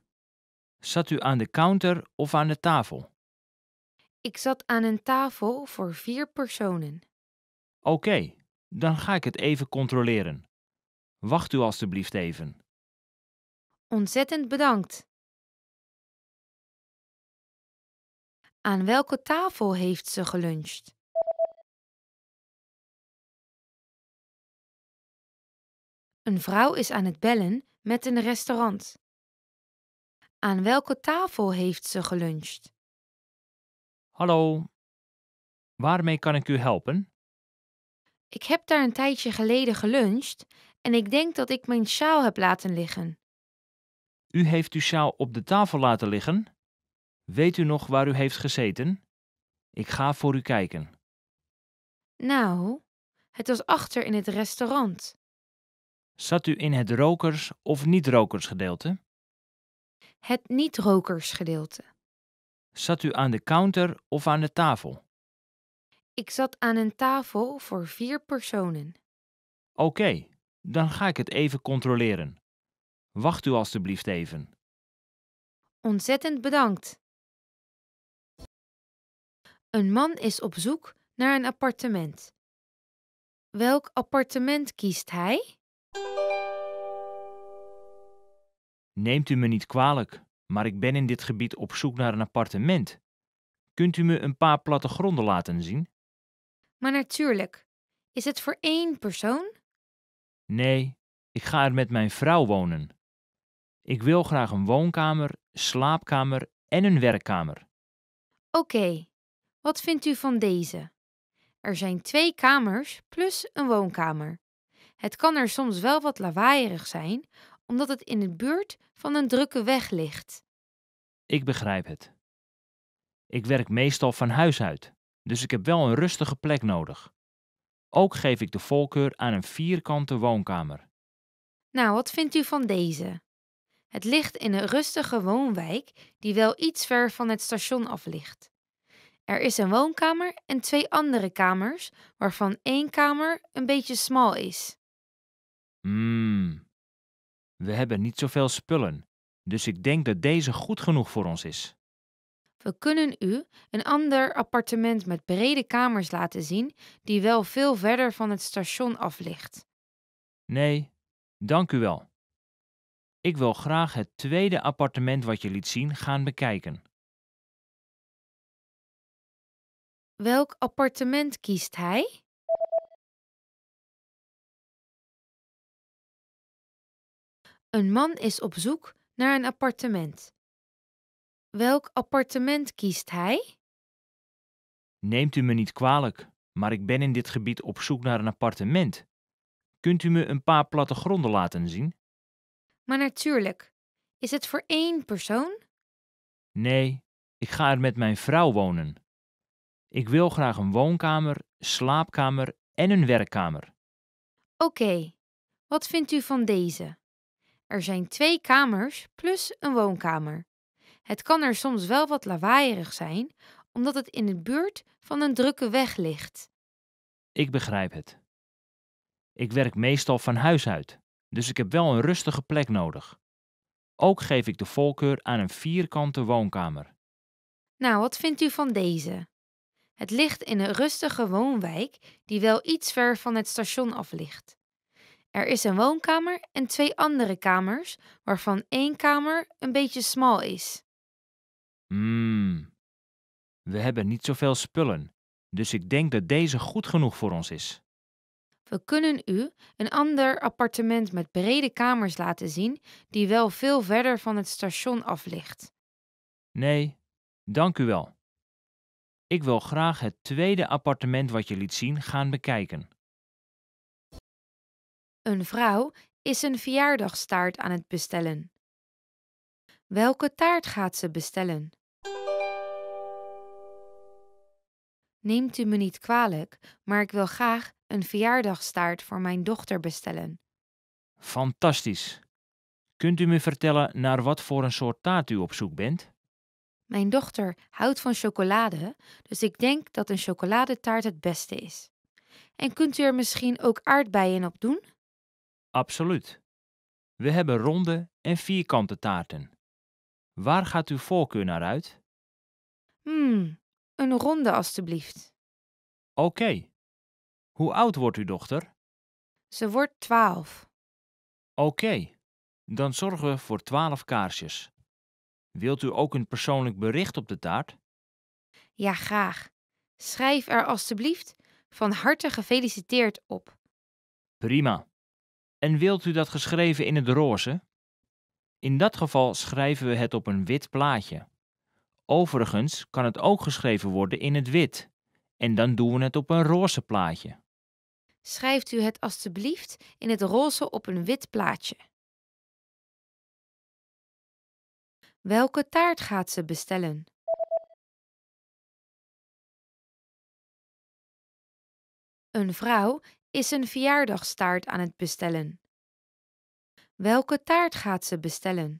Speaker 11: Zat u aan de counter of aan de tafel?
Speaker 12: Ik zat aan een tafel voor vier personen.
Speaker 11: Oké, dan ga ik het even controleren. Wacht u alstublieft even.
Speaker 12: Ontzettend bedankt. Aan welke tafel heeft ze geluncht? Een vrouw is aan het bellen met een restaurant. Aan welke tafel heeft ze geluncht?
Speaker 11: Hallo, waarmee kan ik u helpen?
Speaker 12: Ik heb daar een tijdje geleden geluncht en ik denk dat ik mijn sjaal heb laten liggen.
Speaker 11: U heeft uw sjaal op de tafel laten liggen? Weet u nog waar u heeft gezeten? Ik ga voor u kijken.
Speaker 12: Nou, het was achter in het restaurant.
Speaker 11: Zat u in het rokers- of niet-rokersgedeelte?
Speaker 12: Het niet-rokersgedeelte.
Speaker 11: Zat u aan de counter of aan de tafel?
Speaker 12: Ik zat aan een tafel voor vier personen.
Speaker 11: Oké, dan ga ik het even controleren. Wacht u alstublieft even.
Speaker 12: Ontzettend bedankt. Een man is op zoek naar een appartement. Welk appartement kiest hij?
Speaker 11: Neemt u me niet kwalijk, maar ik ben in dit gebied op zoek naar een appartement. Kunt u me een paar plattegronden laten zien?
Speaker 12: Maar natuurlijk. Is het voor één persoon?
Speaker 11: Nee, ik ga er met mijn vrouw wonen. Ik wil graag een woonkamer, slaapkamer en een werkkamer.
Speaker 12: Oké, wat vindt u van deze? Er zijn twee kamers plus een woonkamer. Het kan er soms wel wat lawaaierig zijn, omdat het in de buurt van een drukke weg ligt.
Speaker 11: Ik begrijp het. Ik werk meestal van huis uit, dus ik heb wel een rustige plek nodig. Ook geef ik de voorkeur aan een vierkante woonkamer.
Speaker 12: Nou, wat vindt u van deze? Het ligt in een rustige woonwijk die wel iets ver van het station af ligt. Er is een woonkamer en twee andere kamers, waarvan één kamer een beetje smal is.
Speaker 11: Hmm. We hebben niet zoveel spullen, dus ik denk dat deze goed genoeg voor ons is.
Speaker 12: We kunnen u een ander appartement met brede kamers laten zien, die wel veel verder van het station af ligt.
Speaker 11: Nee, dank u wel. Ik wil graag het tweede appartement wat je liet zien gaan bekijken.
Speaker 12: Welk appartement kiest hij? Een man is op zoek naar een appartement. Welk appartement kiest hij?
Speaker 11: Neemt u me niet kwalijk, maar ik ben in dit gebied op zoek naar een appartement. Kunt u me een paar plattegronden laten zien?
Speaker 12: Maar natuurlijk. Is het voor één persoon?
Speaker 11: Nee, ik ga er met mijn vrouw wonen. Ik wil graag een woonkamer, slaapkamer en een werkkamer.
Speaker 12: Oké, wat vindt u van deze? Er zijn twee kamers plus een woonkamer. Het kan er soms wel wat lawaaierig zijn, omdat het in de buurt van een drukke weg ligt.
Speaker 11: Ik begrijp het. Ik werk meestal van huis uit, dus ik heb wel een rustige plek nodig. Ook geef ik de voorkeur aan een vierkante woonkamer.
Speaker 12: Nou, wat vindt u van deze? Het ligt in een rustige woonwijk die wel iets ver van het station af ligt. Er is een woonkamer en twee andere kamers, waarvan één kamer een beetje smal is.
Speaker 11: Hmm. We hebben niet zoveel spullen, dus ik denk dat deze goed genoeg voor ons is.
Speaker 12: We kunnen u een ander appartement met brede kamers laten zien, die wel veel verder van het station af ligt.
Speaker 11: Nee, dank u wel. Ik wil graag het tweede appartement wat je liet zien gaan bekijken.
Speaker 12: Een vrouw is een verjaardagstaart aan het bestellen. Welke taart gaat ze bestellen? Neemt u me niet kwalijk, maar ik wil graag een verjaardagstaart voor mijn dochter bestellen.
Speaker 11: Fantastisch. Kunt u me vertellen naar wat voor een soort taart u op zoek bent?
Speaker 12: Mijn dochter houdt van chocolade, dus ik denk dat een chocoladetaart het beste is. En kunt u er misschien ook aardbeien op doen?
Speaker 11: Absoluut. We hebben ronde en vierkante taarten. Waar gaat uw voorkeur naar uit?
Speaker 12: Hmm, een ronde alstublieft.
Speaker 11: Oké. Hoe oud wordt uw dochter?
Speaker 12: Ze wordt twaalf.
Speaker 11: Oké. Dan zorgen we voor twaalf kaarsjes. Wilt u ook een persoonlijk bericht op de taart?
Speaker 12: Ja, graag. Schrijf er alstublieft van harte gefeliciteerd op.
Speaker 11: Prima. En wilt u dat geschreven in het roze? In dat geval schrijven we het op een wit plaatje. Overigens kan het ook geschreven worden in het wit. En dan doen we het op een roze plaatje.
Speaker 12: Schrijft u het alstublieft in het roze op een wit plaatje. Welke taart gaat ze bestellen? Een vrouw is een verjaardagstaart aan het bestellen. Welke taart gaat ze bestellen?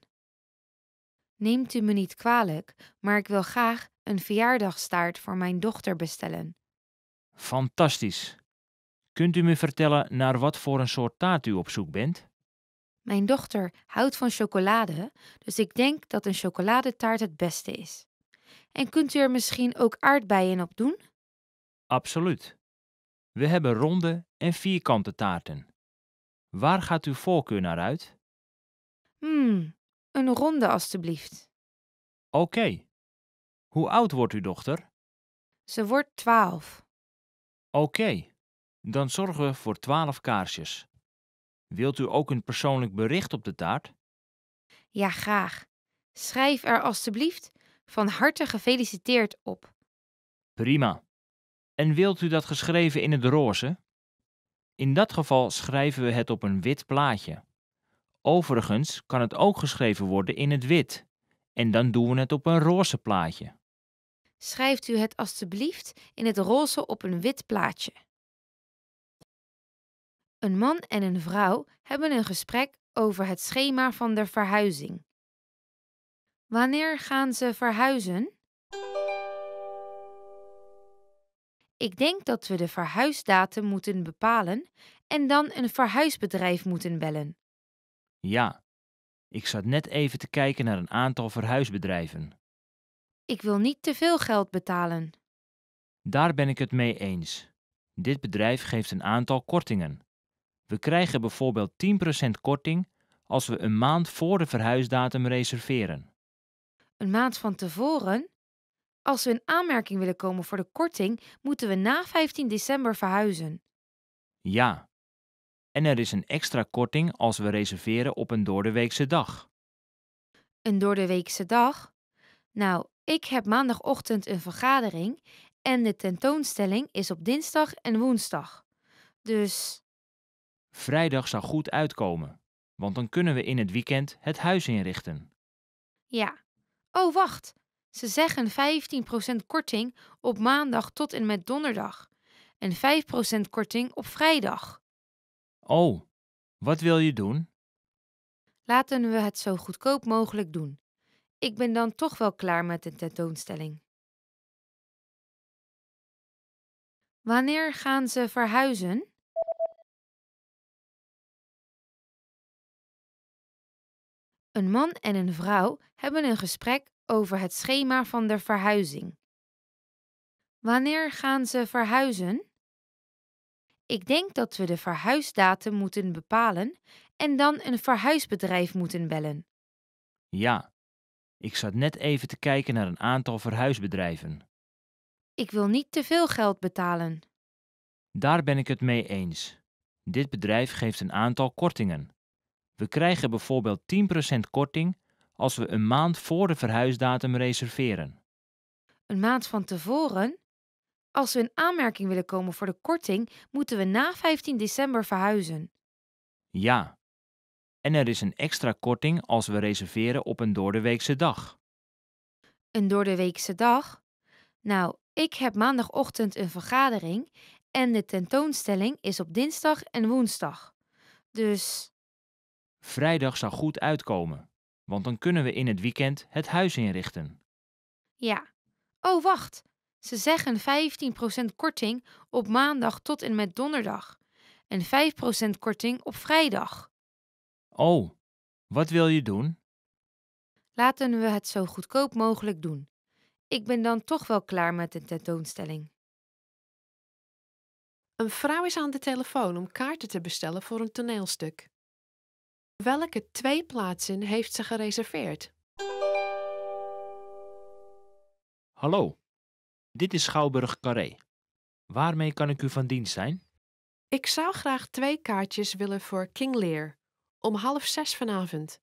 Speaker 12: Neemt u me niet kwalijk, maar ik wil graag een verjaardagstaart voor mijn dochter bestellen.
Speaker 11: Fantastisch. Kunt u me vertellen naar wat voor een soort taart u op zoek bent?
Speaker 12: Mijn dochter houdt van chocolade, dus ik denk dat een chocoladetaart het beste is. En kunt u er misschien ook aardbeien op doen?
Speaker 11: Absoluut. We hebben ronde en vierkante taarten. Waar gaat uw voorkeur naar uit?
Speaker 12: Hmm, een ronde alstublieft.
Speaker 11: Oké. Hoe oud wordt uw dochter?
Speaker 12: Ze wordt twaalf.
Speaker 11: Oké, dan zorgen we voor 12 kaarsjes. Wilt u ook een persoonlijk bericht op de taart?
Speaker 12: Ja, graag. Schrijf er alstublieft van harte gefeliciteerd op.
Speaker 11: Prima. En wilt u dat geschreven in het roze? In dat geval schrijven we het op een wit plaatje. Overigens kan het ook geschreven worden in het wit. En dan doen we het op een roze plaatje.
Speaker 12: Schrijft u het alstublieft in het roze op een wit plaatje. Een man en een vrouw hebben een gesprek over het schema van de verhuizing. Wanneer gaan ze verhuizen? Ik denk dat we de verhuisdatum moeten bepalen en dan een verhuisbedrijf moeten bellen.
Speaker 11: Ja, ik zat net even te kijken naar een aantal verhuisbedrijven.
Speaker 12: Ik wil niet te veel geld betalen.
Speaker 11: Daar ben ik het mee eens. Dit bedrijf geeft een aantal kortingen. We krijgen bijvoorbeeld 10% korting als we een maand voor de verhuisdatum reserveren.
Speaker 12: Een maand van tevoren? Als we in aanmerking willen komen voor de korting, moeten we na 15 december verhuizen.
Speaker 11: Ja. En er is een extra korting als we reserveren op een doordeweekse dag.
Speaker 12: Een doordeweekse dag? Nou, ik heb maandagochtend een vergadering en de tentoonstelling is op dinsdag en woensdag. Dus
Speaker 11: Vrijdag zou goed uitkomen, want dan kunnen we in het weekend het huis inrichten.
Speaker 12: ja. Oh, wacht. Ze zeggen 15% korting op maandag tot en met donderdag en 5% korting op vrijdag.
Speaker 11: Oh, wat wil je doen?
Speaker 12: Laten we het zo goedkoop mogelijk doen. Ik ben dan toch wel klaar met de tentoonstelling. Wanneer gaan ze verhuizen? Een man en een vrouw hebben een gesprek over het schema van de verhuizing. Wanneer gaan ze verhuizen? Ik denk dat we de verhuisdatum moeten bepalen en dan een verhuisbedrijf moeten bellen.
Speaker 11: Ja, ik zat net even te kijken naar een aantal verhuisbedrijven.
Speaker 12: Ik wil niet te veel geld betalen.
Speaker 11: Daar ben ik het mee eens. Dit bedrijf geeft een aantal kortingen. We krijgen bijvoorbeeld 10% korting als we een maand voor de verhuisdatum reserveren.
Speaker 12: Een maand van tevoren? Als we in aanmerking willen komen voor de korting, moeten we na 15 december verhuizen.
Speaker 11: Ja. En er is een extra korting als we reserveren op een doordeweekse dag.
Speaker 12: Een doordeweekse dag? Nou, ik heb maandagochtend een vergadering en de tentoonstelling is op dinsdag en woensdag. Dus
Speaker 11: Vrijdag zou goed uitkomen, want dan kunnen we in het weekend het huis inrichten.
Speaker 12: ja. Oh, wacht. Ze zeggen 15% korting op maandag tot en met donderdag en 5% korting op vrijdag.
Speaker 11: Oh, wat wil je doen?
Speaker 12: Laten we het zo goedkoop mogelijk doen. Ik ben dan toch wel klaar met de tentoonstelling.
Speaker 8: Een vrouw is aan de telefoon om kaarten te bestellen voor een toneelstuk. Welke twee plaatsen heeft ze gereserveerd?
Speaker 11: Hallo, dit is Schouwburg Carré. Waarmee kan ik u van dienst zijn?
Speaker 8: Ik zou graag twee kaartjes willen voor King Lear om half zes vanavond.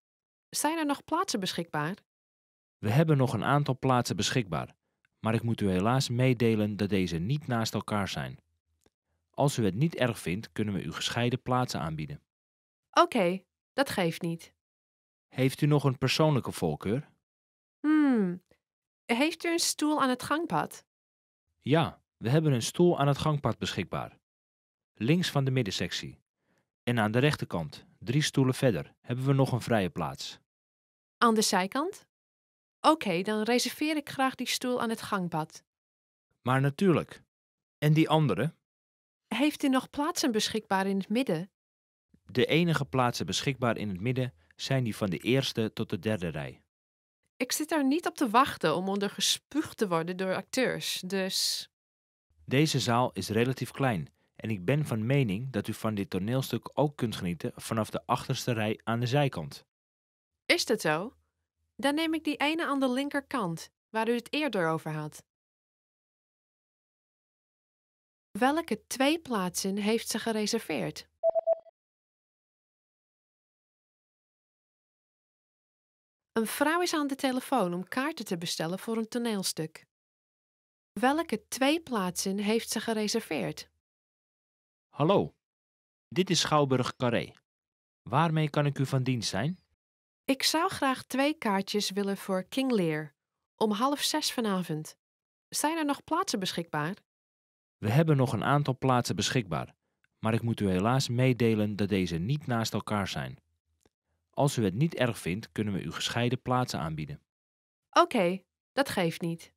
Speaker 8: Zijn er nog plaatsen beschikbaar?
Speaker 11: We hebben nog een aantal plaatsen beschikbaar, maar ik moet u helaas meedelen dat deze niet naast elkaar zijn. Als u het niet erg vindt, kunnen we u gescheiden plaatsen aanbieden.
Speaker 8: Oké, dat geeft niet.
Speaker 11: Heeft u nog een persoonlijke voorkeur?
Speaker 8: Hmm. Heeft u een stoel aan het gangpad?
Speaker 11: Ja, we hebben een stoel aan het gangpad beschikbaar. Links van de middensectie. En aan de rechterkant, drie stoelen verder, hebben we nog een vrije plaats.
Speaker 8: Aan de zijkant? Oké, dan reserveer ik graag die stoel aan het gangpad.
Speaker 11: Maar natuurlijk. En die andere?
Speaker 8: Heeft u nog plaatsen beschikbaar in het midden?
Speaker 11: De enige plaatsen beschikbaar in het midden zijn die van de eerste tot de derde rij.
Speaker 8: Ik zit er niet op te wachten om onder gespuugd te worden door acteurs, dus.
Speaker 11: Deze zaal is relatief klein en ik ben van mening dat u van dit toneelstuk ook kunt genieten vanaf de achterste rij aan de zijkant.
Speaker 8: Is dat zo? Dan neem ik die ene aan de linkerkant, waar u het eerder over had. Welke twee plaatsen heeft ze gereserveerd? Een vrouw is aan de telefoon om kaarten te bestellen voor een toneelstuk. Welke twee plaatsen heeft ze gereserveerd?
Speaker 11: Hallo, dit is Schouwburg Carré. Waarmee kan ik u van dienst zijn?
Speaker 8: Ik zou graag twee kaartjes willen voor King Lear om half zes vanavond. Zijn er nog plaatsen beschikbaar?
Speaker 11: We hebben nog een aantal plaatsen beschikbaar, maar ik moet u helaas meedelen dat deze niet naast elkaar zijn. Als u het niet erg vindt, kunnen we u gescheiden plaatsen aanbieden.
Speaker 8: Oké, dat geeft niet.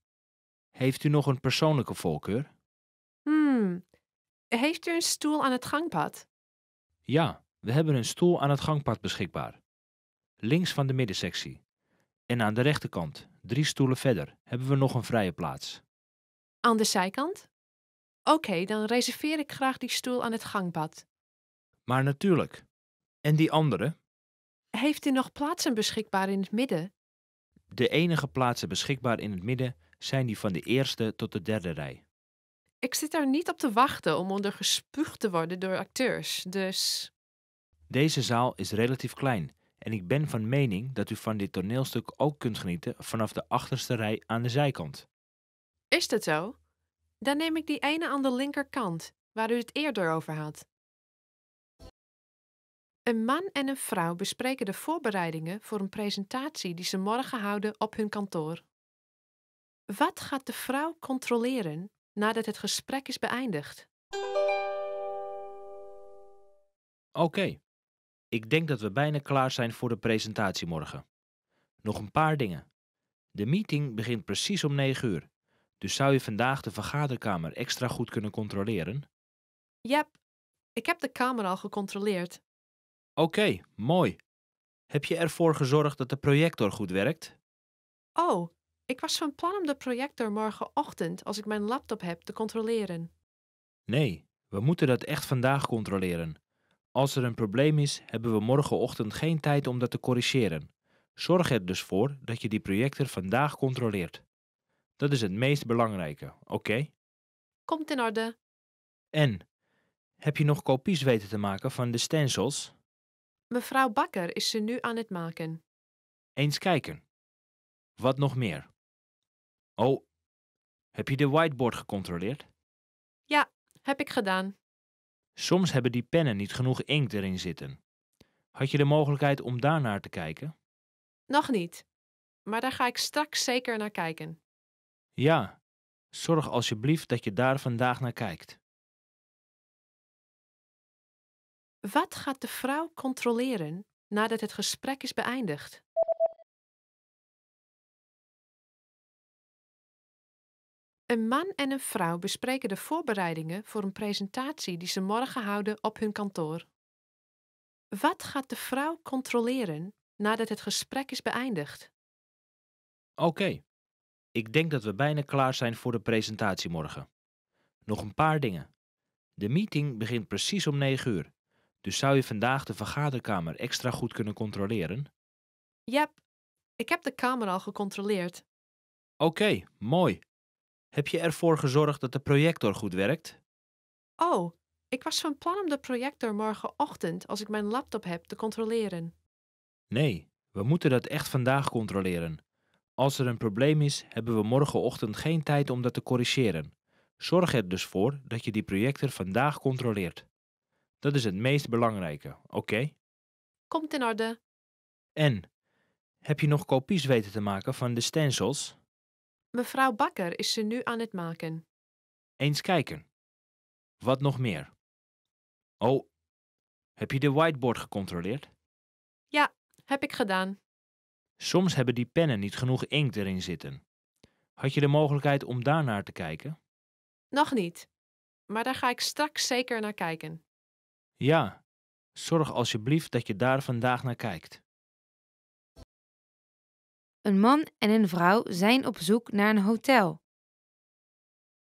Speaker 11: Heeft u nog een persoonlijke voorkeur?
Speaker 8: Hmm, heeft u een stoel aan het gangpad?
Speaker 11: Ja, we hebben een stoel aan het gangpad beschikbaar. Links van de middensectie. En aan de rechterkant, drie stoelen verder, hebben we nog een vrije plaats.
Speaker 8: Aan de zijkant? Oké, dan reserveer ik graag die stoel aan het gangpad.
Speaker 11: Maar natuurlijk. En die andere?
Speaker 8: Heeft u nog plaatsen beschikbaar in het midden?
Speaker 11: De enige plaatsen beschikbaar in het midden zijn die van de eerste tot de derde rij.
Speaker 8: Ik zit er niet op te wachten om onder gespuugd te worden door acteurs, dus.
Speaker 11: Deze zaal is relatief klein en ik ben van mening dat u van dit toneelstuk ook kunt genieten vanaf de achterste rij aan de zijkant.
Speaker 8: Is dat zo? Dan neem ik die ene aan de linkerkant, waar u het eerder over had. Een man en een vrouw bespreken de voorbereidingen voor een presentatie die ze morgen houden op hun kantoor. Wat gaat de vrouw controleren nadat het gesprek is beëindigd?
Speaker 11: Oké, ik denk dat we bijna klaar zijn voor de presentatie morgen. Nog een paar dingen. De meeting begint precies om 9 uur, dus zou je vandaag de vergaderkamer extra goed kunnen controleren?
Speaker 8: Jep, ik heb de kamer al gecontroleerd.
Speaker 11: Oké, mooi. Heb je ervoor gezorgd dat de projector goed werkt?
Speaker 8: Oh, ik was van plan om de projector morgenochtend, als ik mijn laptop heb, te controleren.
Speaker 11: Nee, we moeten dat echt vandaag controleren. Als er een probleem is, hebben we morgenochtend geen tijd om dat te corrigeren. Zorg er dus voor dat je die projector vandaag controleert. Dat is het meest belangrijke, oké?
Speaker 8: Komt in orde.
Speaker 11: En, heb je nog kopies weten te maken van de stencils?
Speaker 8: Mevrouw Bakker is ze nu aan het maken.
Speaker 11: Eens kijken. Wat nog meer? Oh, heb je de whiteboard gecontroleerd?
Speaker 8: Ja, heb ik gedaan.
Speaker 11: Soms hebben die pennen niet genoeg inkt erin zitten. Had je de mogelijkheid om daarnaar te kijken?
Speaker 8: Nog niet, maar daar ga ik straks zeker naar kijken.
Speaker 11: Ja, zorg alsjeblieft dat je daar vandaag naar kijkt.
Speaker 8: Wat gaat de vrouw controleren nadat het gesprek is beëindigd? Een man en een vrouw bespreken de voorbereidingen voor een presentatie die ze morgen houden op hun kantoor. Wat gaat de vrouw controleren nadat het gesprek is beëindigd?
Speaker 11: Oké, ik denk dat we bijna klaar zijn voor de presentatie morgen. Nog een paar dingen. De meeting begint precies om 9 uur, dus zou je vandaag de vergaderkamer extra goed kunnen controleren?
Speaker 8: Jep, ik heb de kamer al gecontroleerd.
Speaker 11: Oké, mooi. Heb je ervoor gezorgd dat de projector goed werkt?
Speaker 8: Oh, ik was van plan om de projector morgenochtend, als ik mijn laptop heb, te controleren.
Speaker 11: Nee, we moeten dat echt vandaag controleren. Als er een probleem is, hebben we morgenochtend geen tijd om dat te corrigeren. Zorg er dus voor dat je die projector vandaag controleert. Dat is het meest belangrijke, oké?
Speaker 8: Komt in orde.
Speaker 11: En, heb je nog kopies weten te maken van de stencils?
Speaker 8: Mevrouw Bakker is ze nu aan het maken.
Speaker 11: Eens kijken. Wat nog meer? Oh, heb je de whiteboard gecontroleerd?
Speaker 8: Ja, heb ik gedaan.
Speaker 11: Soms hebben die pennen niet genoeg inkt erin zitten. Had je de mogelijkheid om daarnaar te kijken?
Speaker 8: Nog niet, maar daar ga ik straks zeker naar kijken.
Speaker 11: Ja, zorg alsjeblieft dat je daar vandaag naar kijkt.
Speaker 12: Een man en een vrouw zijn op zoek naar een hotel.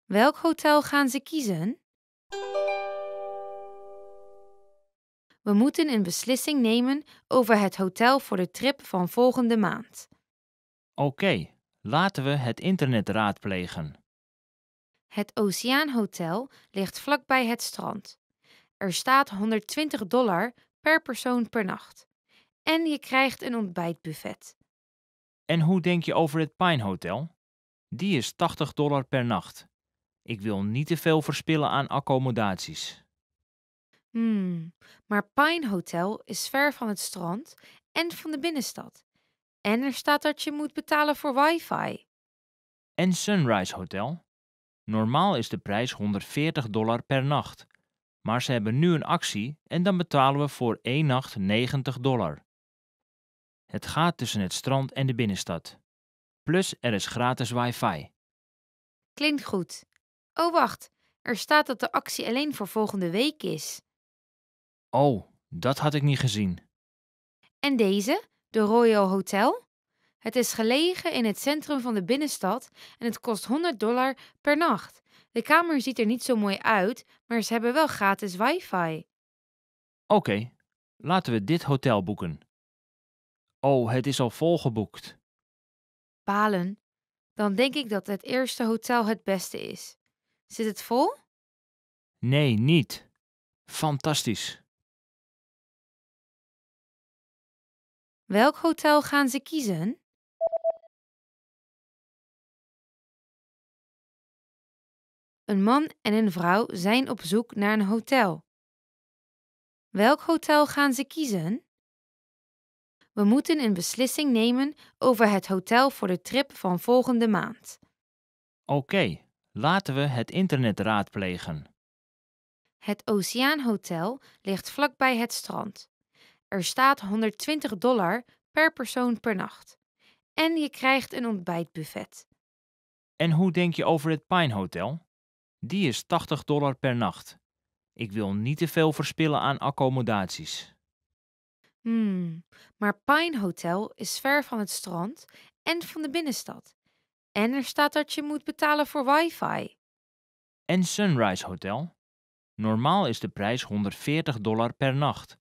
Speaker 12: Welk hotel gaan ze kiezen? We moeten een beslissing nemen over het hotel voor de trip van volgende maand.
Speaker 11: Oké, laten we het internet raadplegen.
Speaker 12: Het Oceaanhotel ligt vlakbij het strand. Er staat 120 dollar per persoon per nacht. En je krijgt een ontbijtbuffet.
Speaker 11: En hoe denk je over het Pine Hotel? Die is 80 dollar per nacht. Ik wil niet te veel verspillen aan accommodaties.
Speaker 12: Hmm, maar Pine Hotel is ver van het strand en van de binnenstad. En er staat dat je moet betalen voor wifi.
Speaker 11: En Sunrise Hotel? Normaal is de prijs 140 dollar per nacht. Maar ze hebben nu een actie en dan betalen we voor één nacht 90 dollar. Het gaat tussen het strand en de binnenstad. Plus er is gratis wifi.
Speaker 12: Klinkt goed. Oh, wacht. Er staat dat de actie alleen voor volgende week is.
Speaker 11: Oh, dat had ik niet gezien.
Speaker 12: En deze, de Royal Hotel? Het is gelegen in het centrum van de binnenstad en het kost 100 dollar per nacht. De kamer ziet er niet zo mooi uit, maar ze hebben wel gratis wifi.
Speaker 11: Oké, laten we dit hotel boeken. Oh, het is al volgeboekt.
Speaker 12: Balen. Dan denk ik dat het eerste hotel het beste is. Zit het vol?
Speaker 11: Nee, niet. Fantastisch.
Speaker 12: Welk hotel gaan ze kiezen? Een man en een vrouw zijn op zoek naar een hotel. Welk hotel gaan ze kiezen? We moeten een beslissing nemen over het hotel voor de trip van volgende maand.
Speaker 11: Oké, laten we het internet raadplegen.
Speaker 12: Het Oceaanhotel ligt vlakbij het strand. Er staat 120 dollar per persoon per nacht. En je krijgt een ontbijtbuffet.
Speaker 11: En hoe denk je over het Pine Hotel? Die is 80 dollar per nacht. Ik wil niet te veel verspillen aan accommodaties.
Speaker 12: Hmm, maar Pine Hotel is ver van het strand en van de binnenstad. En er staat dat je moet betalen voor wifi.
Speaker 11: En Sunrise Hotel? Normaal is de prijs 140 dollar per nacht.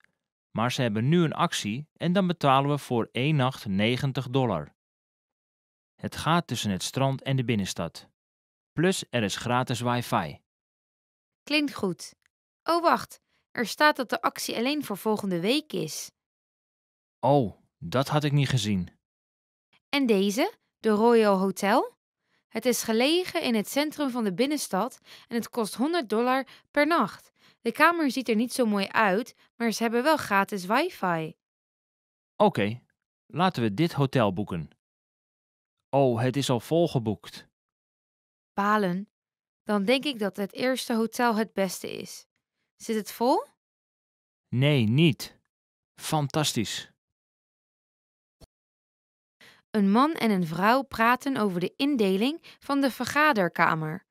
Speaker 11: Maar ze hebben nu een actie en dan betalen we voor één nacht 90 dollar. Het gaat tussen het strand en de binnenstad. Plus er is gratis wifi.
Speaker 12: Klinkt goed. Oh, wacht. Er staat dat de actie alleen voor volgende week is.
Speaker 11: Oh, dat had ik niet gezien.
Speaker 12: En deze, de Royal Hotel? Het is gelegen in het centrum van de binnenstad en het kost 100 dollar per nacht. De kamer ziet er niet zo mooi uit, maar ze hebben wel gratis wifi.
Speaker 11: Oké, laten we dit hotel boeken. Oh, het is al volgeboekt.
Speaker 12: Balen. Dan denk ik dat het eerste hotel het beste is. Zit het vol?
Speaker 11: Nee, niet. Fantastisch.
Speaker 12: Een man en een vrouw praten over de indeling van de vergaderkamer.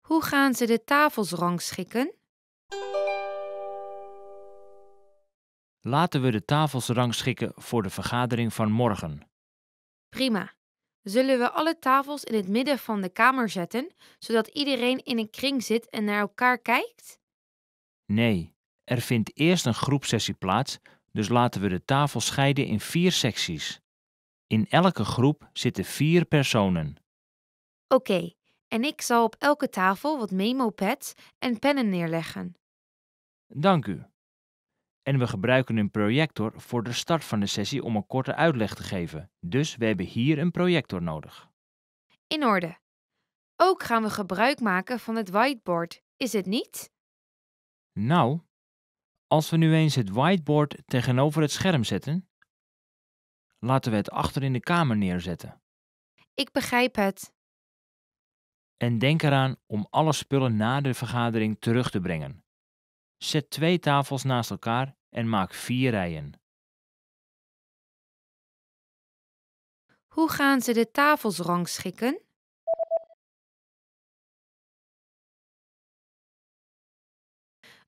Speaker 12: Hoe gaan ze de tafels rangschikken?
Speaker 11: Laten we de tafels rangschikken voor de vergadering van morgen.
Speaker 12: Prima. Zullen we alle tafels in het midden van de kamer zetten, zodat iedereen in een kring zit en naar elkaar kijkt?
Speaker 11: Nee, er vindt eerst een groepsessie plaats, dus laten we de tafel scheiden in vier secties. In elke groep zitten vier personen.
Speaker 12: Oké, en ik zal op elke tafel wat memo-pads en pennen neerleggen.
Speaker 11: Dank u. En we gebruiken een projector voor de start van de sessie om een korte uitleg te geven. Dus we hebben hier een projector nodig.
Speaker 12: In orde. Ook gaan we gebruik maken van het whiteboard, is het niet?
Speaker 11: Nou, als we nu eens het whiteboard tegenover het scherm zetten, laten we het achter in de kamer neerzetten.
Speaker 12: Ik begrijp het.
Speaker 11: En denk eraan om alle spullen na de vergadering terug te brengen. Zet twee tafels naast elkaar en maak vier rijen.
Speaker 12: Hoe gaan ze de tafels rangschikken?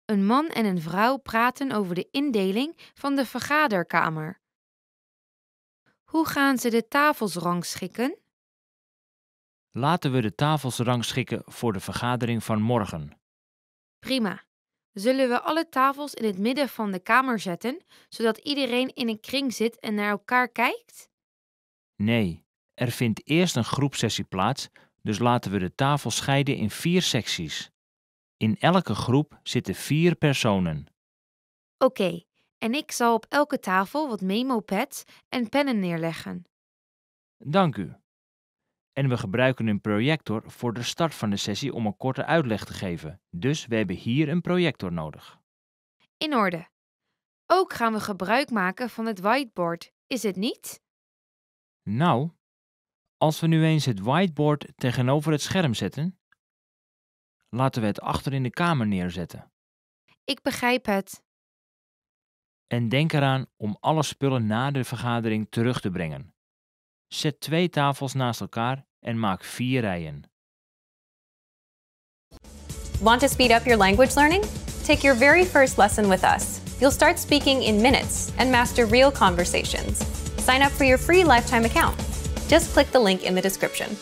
Speaker 12: Een man en een vrouw praten over de indeling van de vergaderkamer. Hoe gaan ze de tafels rangschikken?
Speaker 11: Laten we de tafels rangschikken voor de vergadering van morgen.
Speaker 12: Prima. Zullen we alle tafels in het midden van de kamer zetten, zodat iedereen in een kring zit en naar elkaar kijkt?
Speaker 11: Nee, er vindt eerst een groepsessie plaats, Dus laten we de tafel scheiden in vier secties. In elke groep zitten vier personen.
Speaker 12: Oké, en ik zal op elke tafel wat memopads en pennen neerleggen.
Speaker 11: Dank u. En we gebruiken een projector voor de start van de sessie om een korte uitleg te geven. Dus we hebben hier een projector nodig.
Speaker 12: In orde. Ook gaan we gebruik maken van het whiteboard, is het niet?
Speaker 11: Nou, als we nu eens het whiteboard tegenover het scherm zetten, laten we het achter in de kamer neerzetten.
Speaker 12: Ik begrijp het.
Speaker 11: En denk eraan om alle spullen na de vergadering terug te brengen. Zet twee tafels naast elkaar en maak vier rijen.
Speaker 2: Want to speed up your language learning? Take your very first lesson with us. You'll start speaking in minutes and master real conversations. Sign up for your free lifetime account. Just click the link in the description.